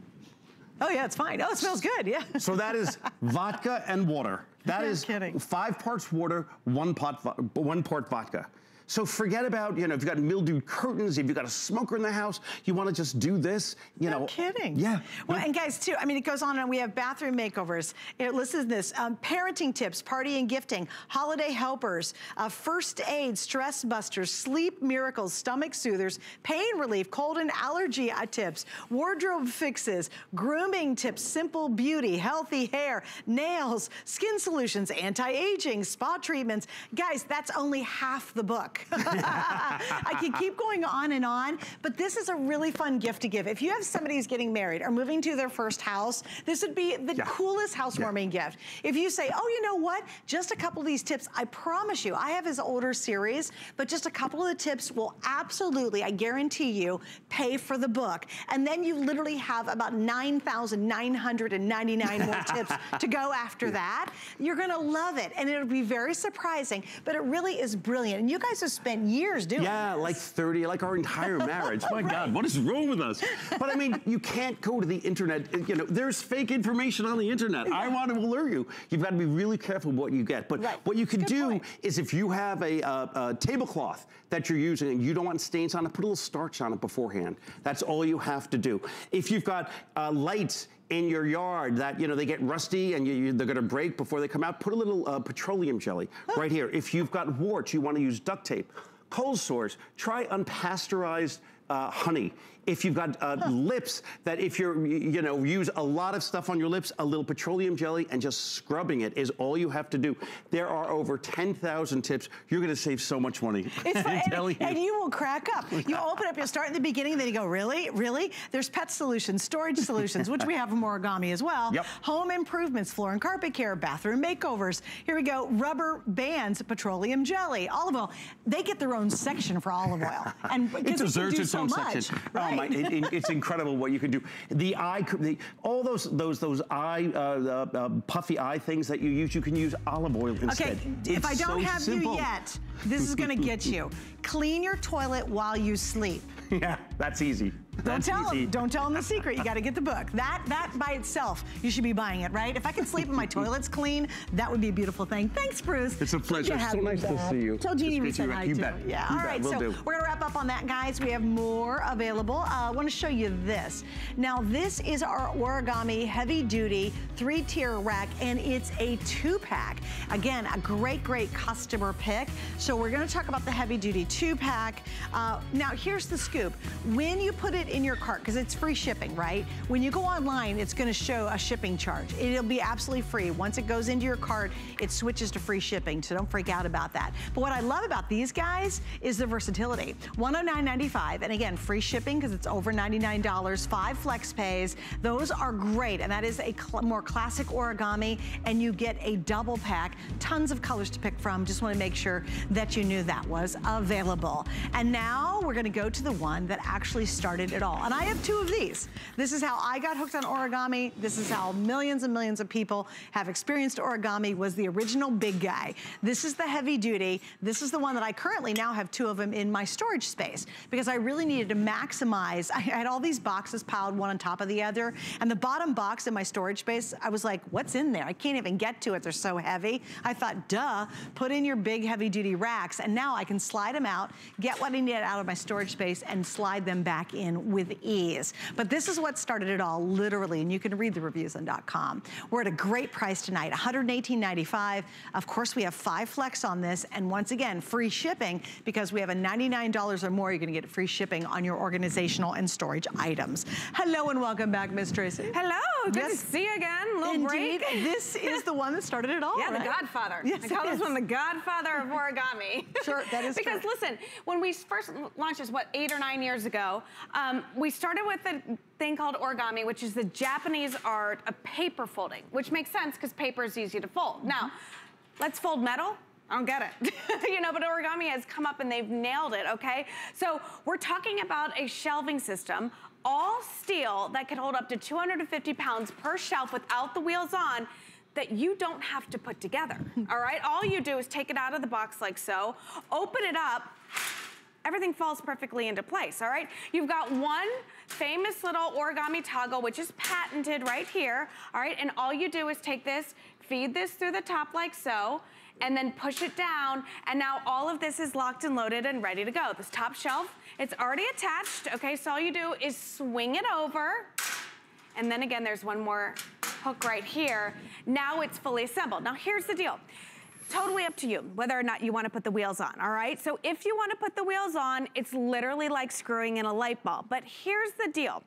Oh yeah, it's fine. Oh, it smells good. Yeah. So that is <laughs> vodka and water. That kidding. five parts water, one pot, one part vodka. So forget about, you know, if you've got mildewed curtains, if you've got a smoker in the house, you want to just do this, you No know. kidding. Yeah. Well, yeah. and guys, too, I mean, it goes on and we have bathroom makeovers. It, listen to this, um, parenting tips, party and gifting, holiday helpers, uh, first aid, stress busters, sleep miracles, stomach soothers, pain relief, cold and allergy uh, tips, wardrobe fixes, grooming tips, simple beauty, healthy hair, nails, skin solutions, anti-aging, spa treatments. Guys, that's only half the book. <laughs> I can keep going on and on, but this is a really fun gift to give. If you have somebody who's getting married or moving to their first house, this would be the Yeah. coolest housewarming gift. If you say, oh, you know what? Just a couple of these tips, I promise you, I have his older series, but just a couple of the tips will absolutely, I guarantee you, pay for the book. And then you literally have about 9,999 more <laughs> tips to go after that. You're gonna love it, and it'll be very surprising, but it really is brilliant. And you guys have spent years doing Yeah, this. like 30, like our entire marriage. <laughs> My God, what is wrong with us? But I mean, you can't go to the internet. You know, there's fake information on the internet. I want to alert you. You've got to be really careful what you get. But Right. what you can do point. is if you have a, uh, a tablecloth that you're using and you don't want stains on it, put a little starch on it beforehand. That's all you have to do. If you've got uh, lights in your yard that, you know, they get rusty and you, you, they're gonna break before they come out, put a little uh, petroleum jelly right here. If you've got warts, you wanna use duct tape. Cold sores, try unpasteurized uh, honey. If you've got uh, lips that if you're, you know, use a lot of stuff on your lips, a little petroleum jelly and just scrubbing it is all you have to do. There are over 10,000 tips. You're gonna save so much money. It's fun, <laughs> and, you. and you will crack up. You open up, you start in the beginning, then you go, really, really? There's pet solutions, storage solutions, which we have from origami as well. Yep. Home improvements, floor and carpet care, bathroom makeovers. Here we go, rubber bands, petroleum jelly, olive oil. They get their own section for olive oil, and <laughs> It deserves its so own much, section. Right. Oh it, it- it's incredible what you can do. The eye, the, all those those those eye uh, uh, uh, puffy eye things that you use, you can use olive oil instead. Okay, if I don't so have simple. you yet, this is gonna get you. <laughs> Clean your toilet while you sleep. yeah, that's easy. Don't tell easy. them. Don't tell them the secret. You got to get the book. That that by itself, you should be buying it, right? If I could sleep and my <laughs> toilet's clean, that would be a beautiful thing. Thanks, Bruce. It's a pleasure. Have So nice to see you. Tell Jeannie It's we said hi. You too. bet. Yeah. You All bet. right. Will so do. we're gonna wrap up on that, guys. We have more available. Uh, I want to show you this. Now, this is our origami heavy duty three tier rack, and it's a two pack. Again, a great, great customer pick. So we're gonna talk about the heavy duty two pack. Uh, now, here's the scoop. When you put it in your cart, because it's free shipping, right? When you go online, it's gonna show a shipping charge. It'll be absolutely free. Once it goes into your cart, it switches to free shipping, so don't freak out about that. But what I love about these guys is the versatility. $109.95, and again, free shipping because it's over $99, five flex pays. Those are great, and that is a cl more classic origami, and you get a double pack, tons of colors to pick from. Just wanna make sure that you knew that was available. And now, now we're gonna go to the one that actually started it all. And I have two of these. This is how I got hooked on origami. This is how millions and millions of people have experienced origami was the original big guy. This is the heavy duty. This is the one that I currently now have two of them in my storage space because I really needed to maximize. <laughs> I had all these boxes piled one on top of the other and the bottom box in my storage space, I was like, what's in there? I can't even get to it. They're so heavy. I thought, duh, put in your big heavy duty racks and now I can slide them out, get what I need out of my storage space and slide them back in with ease. But this is what started it all, literally, and you can read the reviews on .com. We're at a great price tonight, $118.95. Of course, we have five flex on this, and once again, free shipping because we have a $99 or more, you're gonna get free shipping on your organizational and storage items. Hello and welcome back, Miss Tracy. Hello, good yes. to see you again. Little Indeed. break. this is <laughs> the one that started it all, Yeah, right? the Godfather. Yes, I call this one the Godfather of origami. Sure, that is <laughs> Because true. listen, when we first launched this, what, eight or nine years ago, um, Um, we started with a thing called origami, which is the Japanese art of paper folding, which makes sense because paper is easy to fold. Now, let's fold metal. I don't get it. <laughs> you know, but origami has come up and they've nailed it, okay? So we're talking about a shelving system, all steel that can hold up to 250 pounds per shelf without the wheels on, that you don't have to put together, all right? All you do is take it out of the box like so, open it up, everything falls perfectly into place, all right? You've got one famous little origami toggle, which is patented right here, all right? And all you do is take this, feed this through the top like so, and then push it down, and now all of this is locked and loaded and ready to go. This top shelf, it's already attached, okay? So all you do is swing it over, and then again, there's one more hook right here. Now it's fully assembled. Now here's the deal totally up to you whether or not you wanna put the wheels on, all right? So if you wanna put the wheels on, it's literally like screwing in a light bulb. But here's the deal.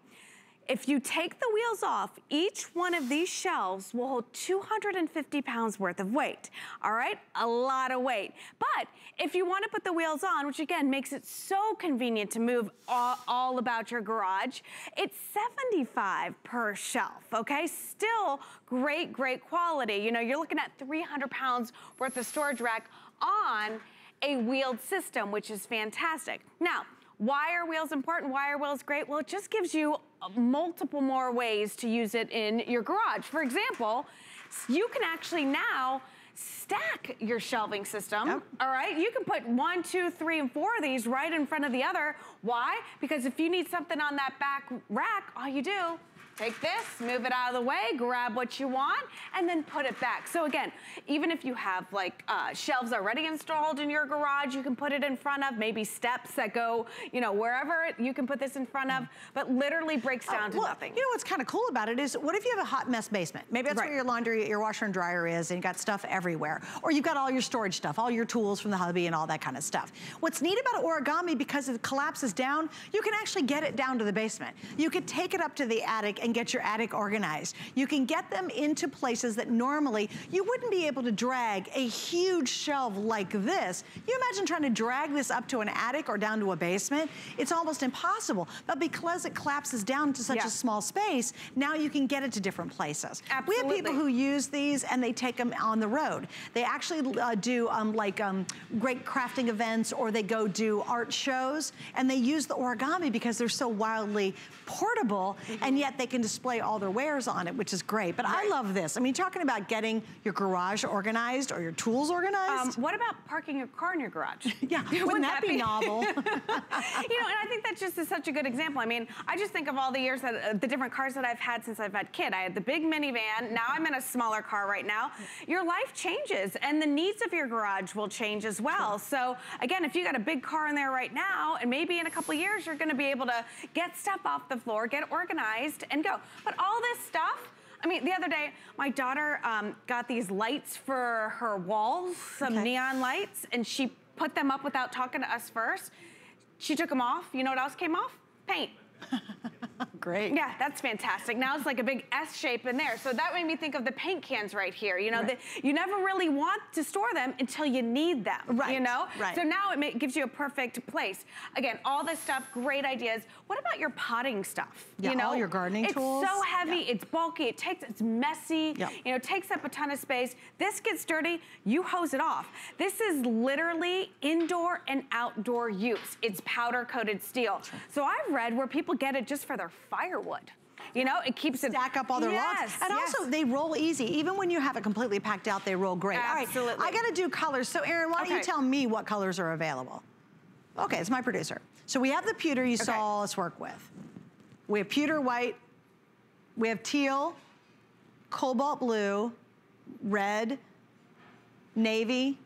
If you take the wheels off, each one of these shelves will hold 250 pounds worth of weight, all right? A lot of weight. But if you wanna put the wheels on, which again makes it so convenient to move all, all about your garage, it's 75 per shelf, okay? Still great, great quality. You know, you're looking at 300 pounds worth of storage rack on a wheeled system, which is fantastic. Now, why are wheels important? Why are wheels great? Well, it just gives you multiple more ways to use it in your garage. For example, you can actually now stack your shelving system, yep. all right? You can put one, two, three, and four of these right in front of the other. Why? Because if you need something on that back rack, all you do Take this, move it out of the way, grab what you want, and then put it back. So again, even if you have like uh, shelves already installed in your garage, you can put it in front of, maybe steps that go, you know, wherever you can put this in front of, but literally breaks uh, down uh, to well, nothing. You know what's kind of cool about it is, what if you have a hot mess basement? Maybe that's right. where your laundry, your washer and dryer is, and you got stuff everywhere. Or you've got all your storage stuff, all your tools from the hubby and all that kind of stuff. What's neat about origami, because it collapses down, you can actually get it down to the basement. You could take it up to the attic and get your attic organized. You can get them into places that normally you wouldn't be able to drag a huge shelf like this. You imagine trying to drag this up to an attic or down to a basement? It's almost impossible. But because it collapses down to such yeah. a small space, now you can get it to different places. Absolutely. We have people who use these and they take them on the road. They actually uh, do um, like um, great crafting events or they go do art shows and they use the origami because they're so wildly portable mm -hmm. and yet they can display all their wares on it, which is great. But right. I love this. I mean, talking about getting your garage organized or your tools organized. Um, what about parking your car in your garage? <laughs> yeah, <laughs> wouldn't, wouldn't that, that, be, novel? <laughs> you know, and I think that just is such a good example. I mean, I just think of all the years that uh, the different cars that I've had since I've had kid. I had the big minivan. Now I'm in a smaller car right now. Your life changes, and the needs of your garage will change as well. Sure. So again, if you got a big car in there right now, and maybe in a couple years you're going to be able to get stuff off the floor, get organized, and go. But all this stuff, I mean, the other day, my daughter um, got these lights for her walls, some okay. neon lights, and she put them up without talking to us first. She took them off. You know what else came off? Paint. <laughs> great. Yeah, that's fantastic. Now it's like a big S shape in there. So that made me think of the paint cans right here. You know, right. the, you never really want to store them until you need them. Right. You know? Right. So now it may, gives you a perfect place. Again, all this stuff, great ideas. What about your potting stuff? Yeah, you know, all your gardening it's tools. It's so heavy, yeah. it's bulky, it takes, it's messy, yeah. you know, it takes up a ton of space. This gets dirty, you hose it off. This is literally indoor and outdoor use. It's powder coated steel. So I've read where people get it just for their firewood. You know, it keeps it. Stack up all their yes, logs. And yes. also, they roll easy. Even when you have it completely packed out, they roll great. Absolutely. All right, I gotta do colors. So Erin, why don't you tell me what colors are available? Okay, it's my producer. So we have the pewter you okay. saw us work with. We have pewter white, we have teal, cobalt blue, red, navy,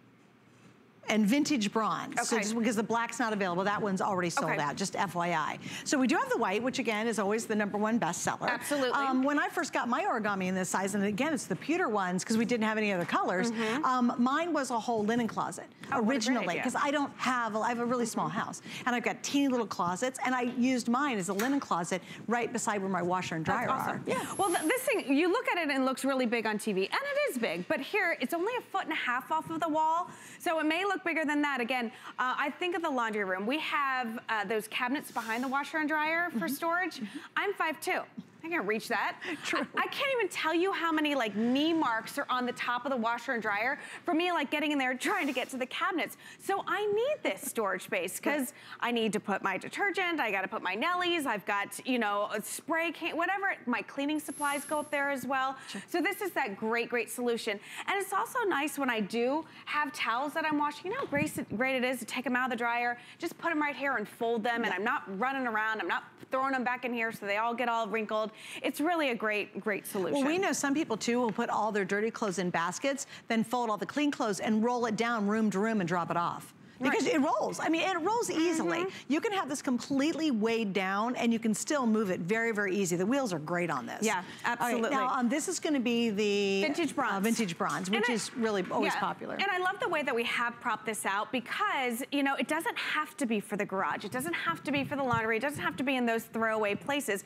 and vintage bronze. Okay. So just because the black's not available, that one's already sold okay. out, just FYI. So we do have the white, which again is always the number one bestseller. Absolutely. Um, when I first got my origami in this size, and again, it's the pewter ones because we didn't have any other colors, mm -hmm. um, mine was a whole linen closet oh, originally because I don't have, I have a really small house and I've got teeny little closets and I used mine as a linen closet right beside where my washer and dryer awesome. are. Yeah. Well, th this thing, you look at it and it looks really big on TV and it is big, but here it's only a foot and a half off of the wall. So it may look look bigger than that. Again, uh, I think of the laundry room. We have uh, those cabinets behind the washer and dryer for mm -hmm. storage. Mm -hmm. I'm 5'2". I can't reach that. True. I, I, can't even tell you how many like knee marks are on the top of the washer and dryer for me like getting in there trying to get to the cabinets. So I need this storage space because I need to put my detergent, I gotta put my Nellies, I've got, you know, a spray can, whatever, my cleaning supplies go up there as well. Sure. So this is that great, great solution. And it's also nice when I do have towels that I'm washing, you know how great, great it is to take them out of the dryer, just put them right here and fold them yeah. and I'm not running around, I'm not throwing them back in here so they all get all wrinkled. It's really a great, great solution. Well, we know some people too will put all their dirty clothes in baskets, then fold all the clean clothes and roll it down room to room and drop it off because right. it rolls. I mean, it rolls easily. Mm -hmm. You can have this completely weighed down and you can still move it very, very easy. The wheels are great on this. Yeah, absolutely. Right, now, um, this is gonna be the vintage bronze, uh, vintage bronze which is really always yeah. popular. And I love the way that we have propped this out because, you know, it doesn't have to be for the garage. It doesn't have to be for the laundry. It doesn't have to be in those throwaway places.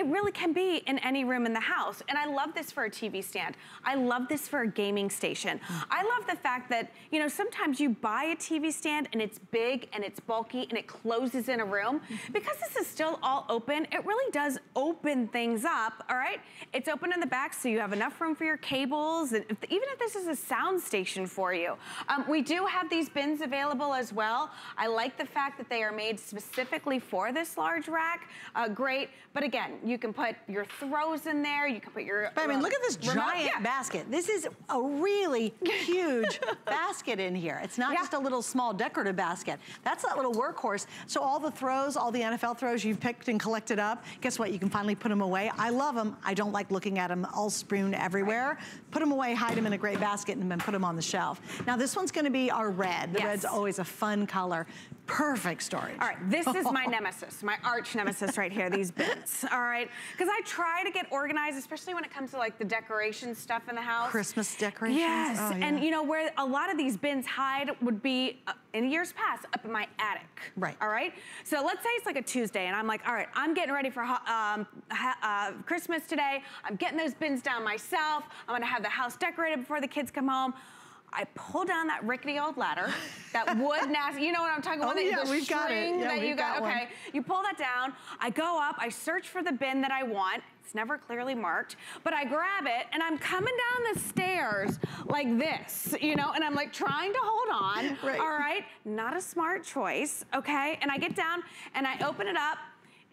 It really can be in any room in the house. And I love this for a TV stand. I love this for a gaming station. Mm. I love the fact that, you know, sometimes you buy a TV stand and it's big and it's bulky and it closes in a room, mm-hmm. because this is still all open, it really does open things up, all right? It's open in the back so you have enough room for your cables, and if, even if this is a sound station for you. Um, we do have these bins available as well. I like the fact that they are made specifically for this large rack. Uh, great, but again, you can put your throws in there, you can put your- But I mean, look at this giant yeah. basket. This is a really <laughs> huge basket in here. It's not yeah. just a little small decorative basket. That's that little workhorse. So all the throws, all the NFL throws you've picked and collected up, guess what? You can finally put them away. I love them. I don't like looking at them all strewn everywhere. Put them away, hide them in a great basket, and then put them on the shelf. Now this one's gonna be our red. The yes. red's always a fun color. Perfect storage. All right, this is my <laughs> nemesis, my arch nemesis right here, these bins, all right? Because I try to get organized, especially when it comes to like the decoration stuff in the house. Christmas decorations? Yes, oh, yeah. and you know, where a lot of these bins hide would be, uh, in years past, up in my attic. Right. All right? So let's say it's like a Tuesday and I'm like, all right, I'm getting ready for um, uh, Christmas today. I'm getting those bins down myself. I'm gonna have the house decorated before the kids come home. I pull down that rickety old ladder, that wood <laughs> nasty, you know what I'm talking about? Oh, yeah, the we've got it. Yeah, that you got, got okay. You pull that down, I go up, I search for the bin that I want. It's never clearly marked, but I grab it and I'm coming down the stairs like this, you know, and I'm like trying to hold on, right. all right? Not a smart choice, okay? And I get down and I open it up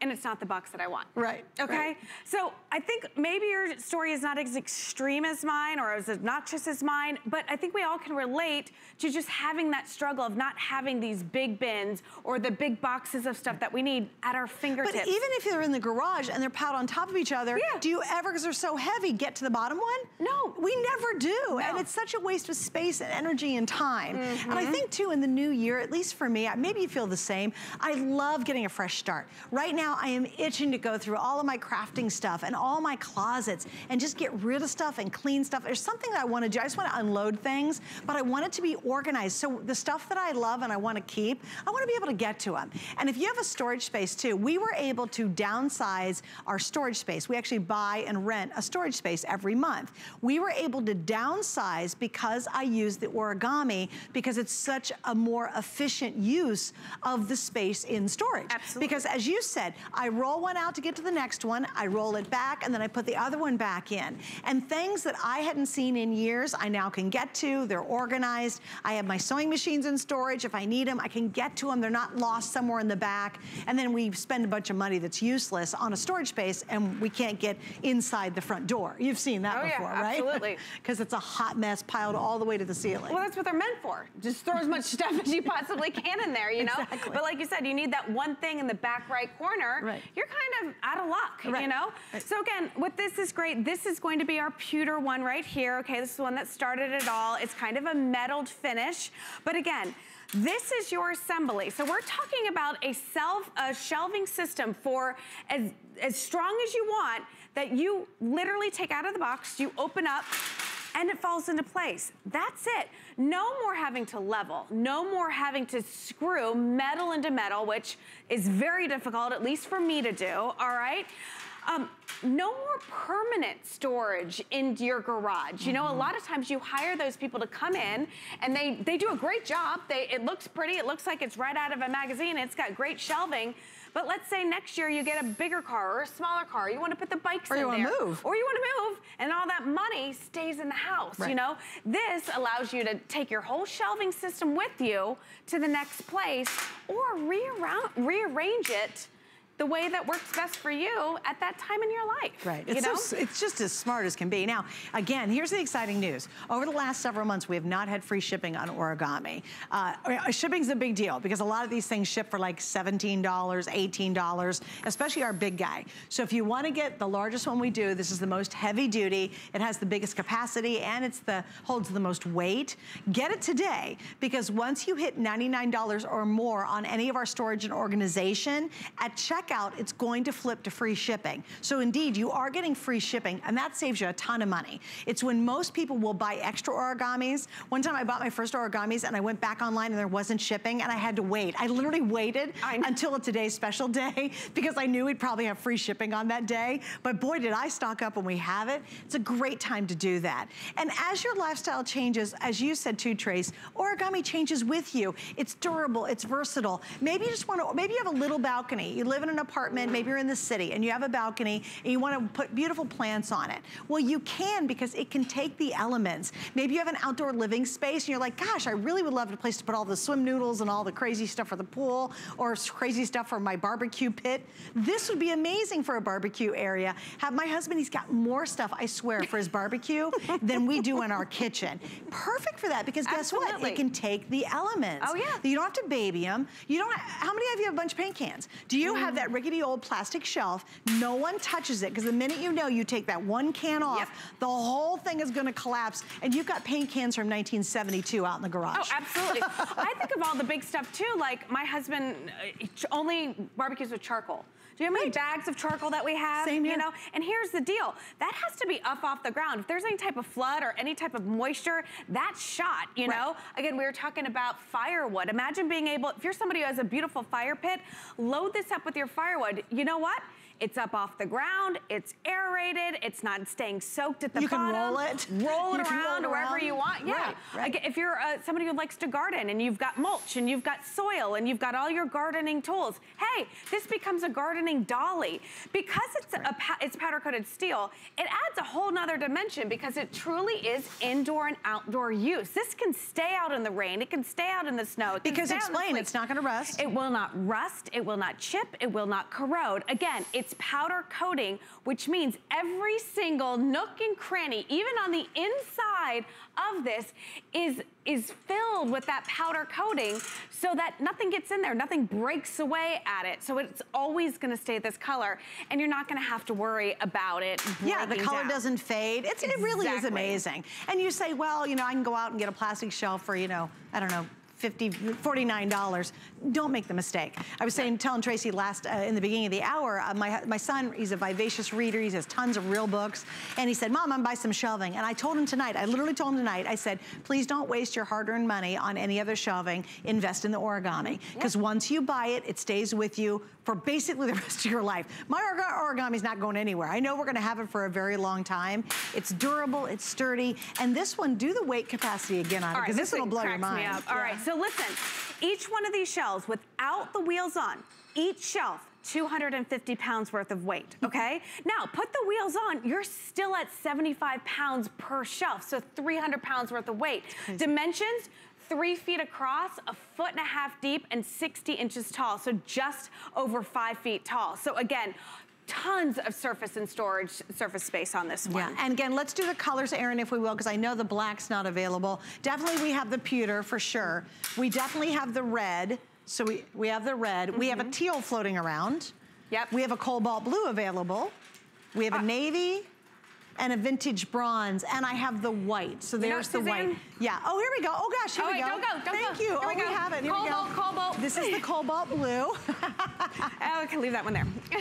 and it's not the box that I want. Right. Okay? Right. So I think maybe your story is not as extreme as mine or as obnoxious as mine, but I think we all can relate to just having that struggle of not having these big bins or the big boxes of stuff that we need at our fingertips. But even if they're in the garage and they're piled on top of each other, yeah. do you ever, because they're so heavy, get to the bottom one? No. We never do. No. And it's such a waste of space and energy and time. Mm -hmm. And I mm-hmm. think too, in the new year, at least for me, maybe you feel the same, I love getting a fresh start. Right now, now I am itching to go through all of my crafting stuff and all my closets and just get rid of stuff and clean stuff. There's something that I wanna do. I just wanna unload things, but I want it to be organized. So the stuff that I love and I wanna keep, I wanna be able to get to them. And if you have a storage space too, we were able to downsize our storage space. We actually buy and rent a storage space every month. We were able to downsize because I use the origami because it's such a more efficient use of the space in storage. Absolutely. Because as you said, I roll one out to get to the next one, I roll it back, and then I put the other one back in. And things that I hadn't seen in years, I now can get to. They're organized. I have my sewing machines in storage. If I need them, I can get to them. They're not lost somewhere in the back. And then we spend a bunch of money that's useless on a storage space and we can't get inside the front door. You've seen that oh, before, yeah, right? absolutely. <laughs> Because it's a hot mess piled all the way to the ceiling. Well, that's what they're meant for. Just throw as much <laughs> stuff as you possibly can in there, you know? Exactly. But like you said, you need that one thing in the back right corner. Right. You're kind of out of luck, Right. you know? Right. So again, what this is great, this is going to be our pewter one right here. Okay, this is the one that started it all. It's kind of a metalled finish. But again, this is your assembly. So we're talking about a self, a shelving system for as, as strong as you want that you literally take out of the box, you open up, and it falls into place. That's it. No more having to level, no more having to screw metal into metal, which is very difficult, at least for me to do, all right? Um, no more permanent storage into your garage. You know, a lot of times you hire those people to come in and they, they do a great job. They, it looks pretty. It looks like it's right out of a magazine. It's got great shelving. But let's say next year you get a bigger car or a smaller car. You want to put the bikes Or in you wanna move. Or you want to move and all that money stays in the house, Right. you know? This allows you to take your whole shelving system with you to the next place or rearrange it the way that works best for you at that time in your life. Right. You It's, know? so, it's just as smart as can be. Now, again, here's the exciting news. Over the last several months, we have not had free shipping on origami. Uh, shipping's a big deal because a lot of these things ship for like $17, $18, especially our big guy. So if you want to get the largest one we do, this is the most heavy duty. It has the biggest capacity and it's the holds the most weight. Get it today because once you hit $99 or more on any of our storage and organization, at checkout, it's going to flip to free shipping. So indeed, you are getting free shipping and that saves you a ton of money. It's when most people will buy extra origamis. One time I bought my first origamis and I went back online and there wasn't shipping and I had to wait. I literally waited until today's special day <laughs> because I knew we'd probably have free shipping on that day. But boy, did I stock up when we have it. It's a great time to do that. And as your lifestyle changes, as you said too, Trace, origami changes with you. It's durable, it's versatile. Maybe you just want to, maybe you have a little balcony. You live in an apartment, maybe you're in the city and you have a balcony and you want to put beautiful plants on it. Well, you can because it can take the elements. Maybe you have an outdoor living space and you're like, gosh, I really would love a place to put all the swim noodles and all the crazy stuff for the pool or crazy stuff for my barbecue pit. This would be amazing for a barbecue area. Have my husband, he's got more stuff, I swear, for his barbecue <laughs> than we do in our kitchen. Perfect for that because guess what? It can take the elements. Oh, yeah. You don't have to baby them. You don't, have, how many of you have a bunch of paint cans? Do you have mm. that rickety old plastic shelf? No one touches it because the minute you know you take that one can off, Yep. the whole thing is gonna collapse and you've got paint cans from 1972 out in the garage. Oh, absolutely. <laughs> I think of all the big stuff too, like my husband uh, only barbecues with charcoal. Do you know how many bags of charcoal that we have? Same here. You know, and here's the deal. That has to be up off the ground. If there's any type of flood or any type of moisture, that's shot, you Right. know? Again, we were talking about firewood. Imagine being able, if you're somebody who has a beautiful fire pit, load this up with your firewood. You know what? It's up off the ground, it's aerated, it's not staying soaked at the You can roll it. Roll it You can roll around wherever around. you want. Yeah. Right, right. Again, if you're uh, somebody who likes to garden and you've got mulch and you've got soil and you've got all your gardening tools, hey, this becomes a gardening dolly. Because it's a pa- it's powder coated steel, it adds a whole nother dimension because it truly is indoor and outdoor use. This can stay out in the rain, it can stay out in the snow. it Because stay out in the explain, it's not gonna rust. It will not rust, it will not chip, it will not corrode. Again, it's powder coating, which means every single nook and cranny, even on the inside of this, is, is filled with that powder coating so that nothing gets in there, nothing breaks away at it. So it's always gonna stay this color, and you're not gonna have to worry about it Yeah, the color down. doesn't fade. It's, It really is amazing. And you say, well, you know, I can go out and get a plastic shelf for, you know, I don't know, 50, $49. Don't make the mistake. I was saying, telling Tracy last, uh, in the beginning of the hour, uh, my, my son, he's a vivacious reader. He has tons of real books. And he said, Mom, I'm buy some shelving. And I told him tonight, I literally told him tonight, I said, please don't waste your hard-earned money on any other shelving. Invest in the origami. Because yep. once you buy it, it stays with you for basically the <laughs> rest of your life. My origami is not going anywhere. I know we're gonna have it for a very long time. It's durable, it's sturdy. And this one, do the weight capacity again on it, because this, this will blow your mind. All yeah. right. so listen, each one of these shelves, without the wheels on, each shelf 250 pounds worth of weight, hmm. okay? now, put the wheels on, you're still at 75 pounds per shelf, so 300 pounds worth of weight. Dimensions, three feet across, a foot and a half deep, and 60 inches tall, so just over five feet tall. So again, tons of surface and storage surface space on this one. Yeah, and again, let's do the colors, Erin, if we will, because I know the black's not available. Definitely we have the pewter for sure. We definitely have the red. So we, we have the red. Mm -hmm. We have a mm-hmm. teal floating around. Yep. We have a cobalt blue available. We have a uh, navy and a vintage bronze, and I have the white. So there's the white. Yeah. Oh, here we go. Oh gosh, here oh, we wait, go. Don't go. Don't Thank go. you. Here oh, we, we have it. Here cobalt, we go. Cobalt. This is the cobalt blue. <laughs> oh, I can leave that one there. <laughs>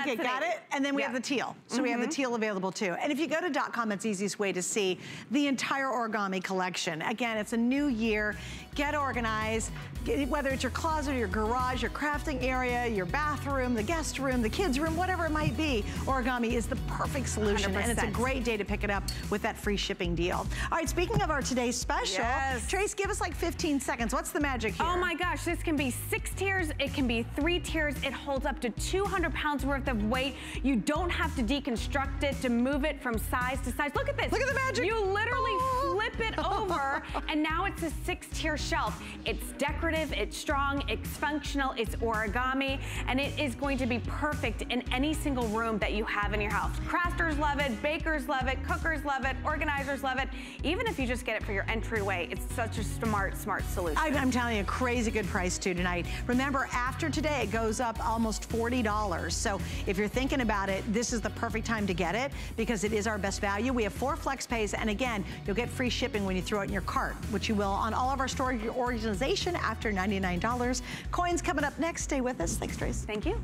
okay, got it. And then we yeah. have the teal. So mm -hmm. we have the mm-hmm. teal available too. And if you go to dot .com, it's the easiest way to see the entire origami collection. Again, it's a new year. Get organized. Get, whether it's your closet, your garage, your crafting area, your bathroom, the guest room, the kids room, whatever it might be, origami is the perfect solution. 100%. And it's a great day to pick it up with that free shipping deal. All right, speaking of our today's special, yes. Trace, give us like 15 seconds. What's the magic here? Oh my gosh, this can be six tiers, it can be three tiers. It holds up to 200 pounds worth of weight. You don't have to deconstruct it to move it from size to size. Look at this. Look at the magic. You literally oh. flip it over and now it's a six tier shelf. It's decorative, it's strong, it's functional, it's origami, and it is going to be perfect in any single room that you have in your house. Crafters love it, bakers love it, cookers love it, organizers love it. Even if you just get it for your entryway, it's such a smart, smart solution. I, I'm telling you, crazy good price too tonight. Remember, after today, it goes up almost $40. So if you're thinking about it, this is the perfect time to get it because it is our best value. We have four flex pays, and again, you'll get free shipping when you throw it in your cart, which you will on all of our storage organization after $99. Coins coming up next. Stay with us. Thanks, Trace. Thank you.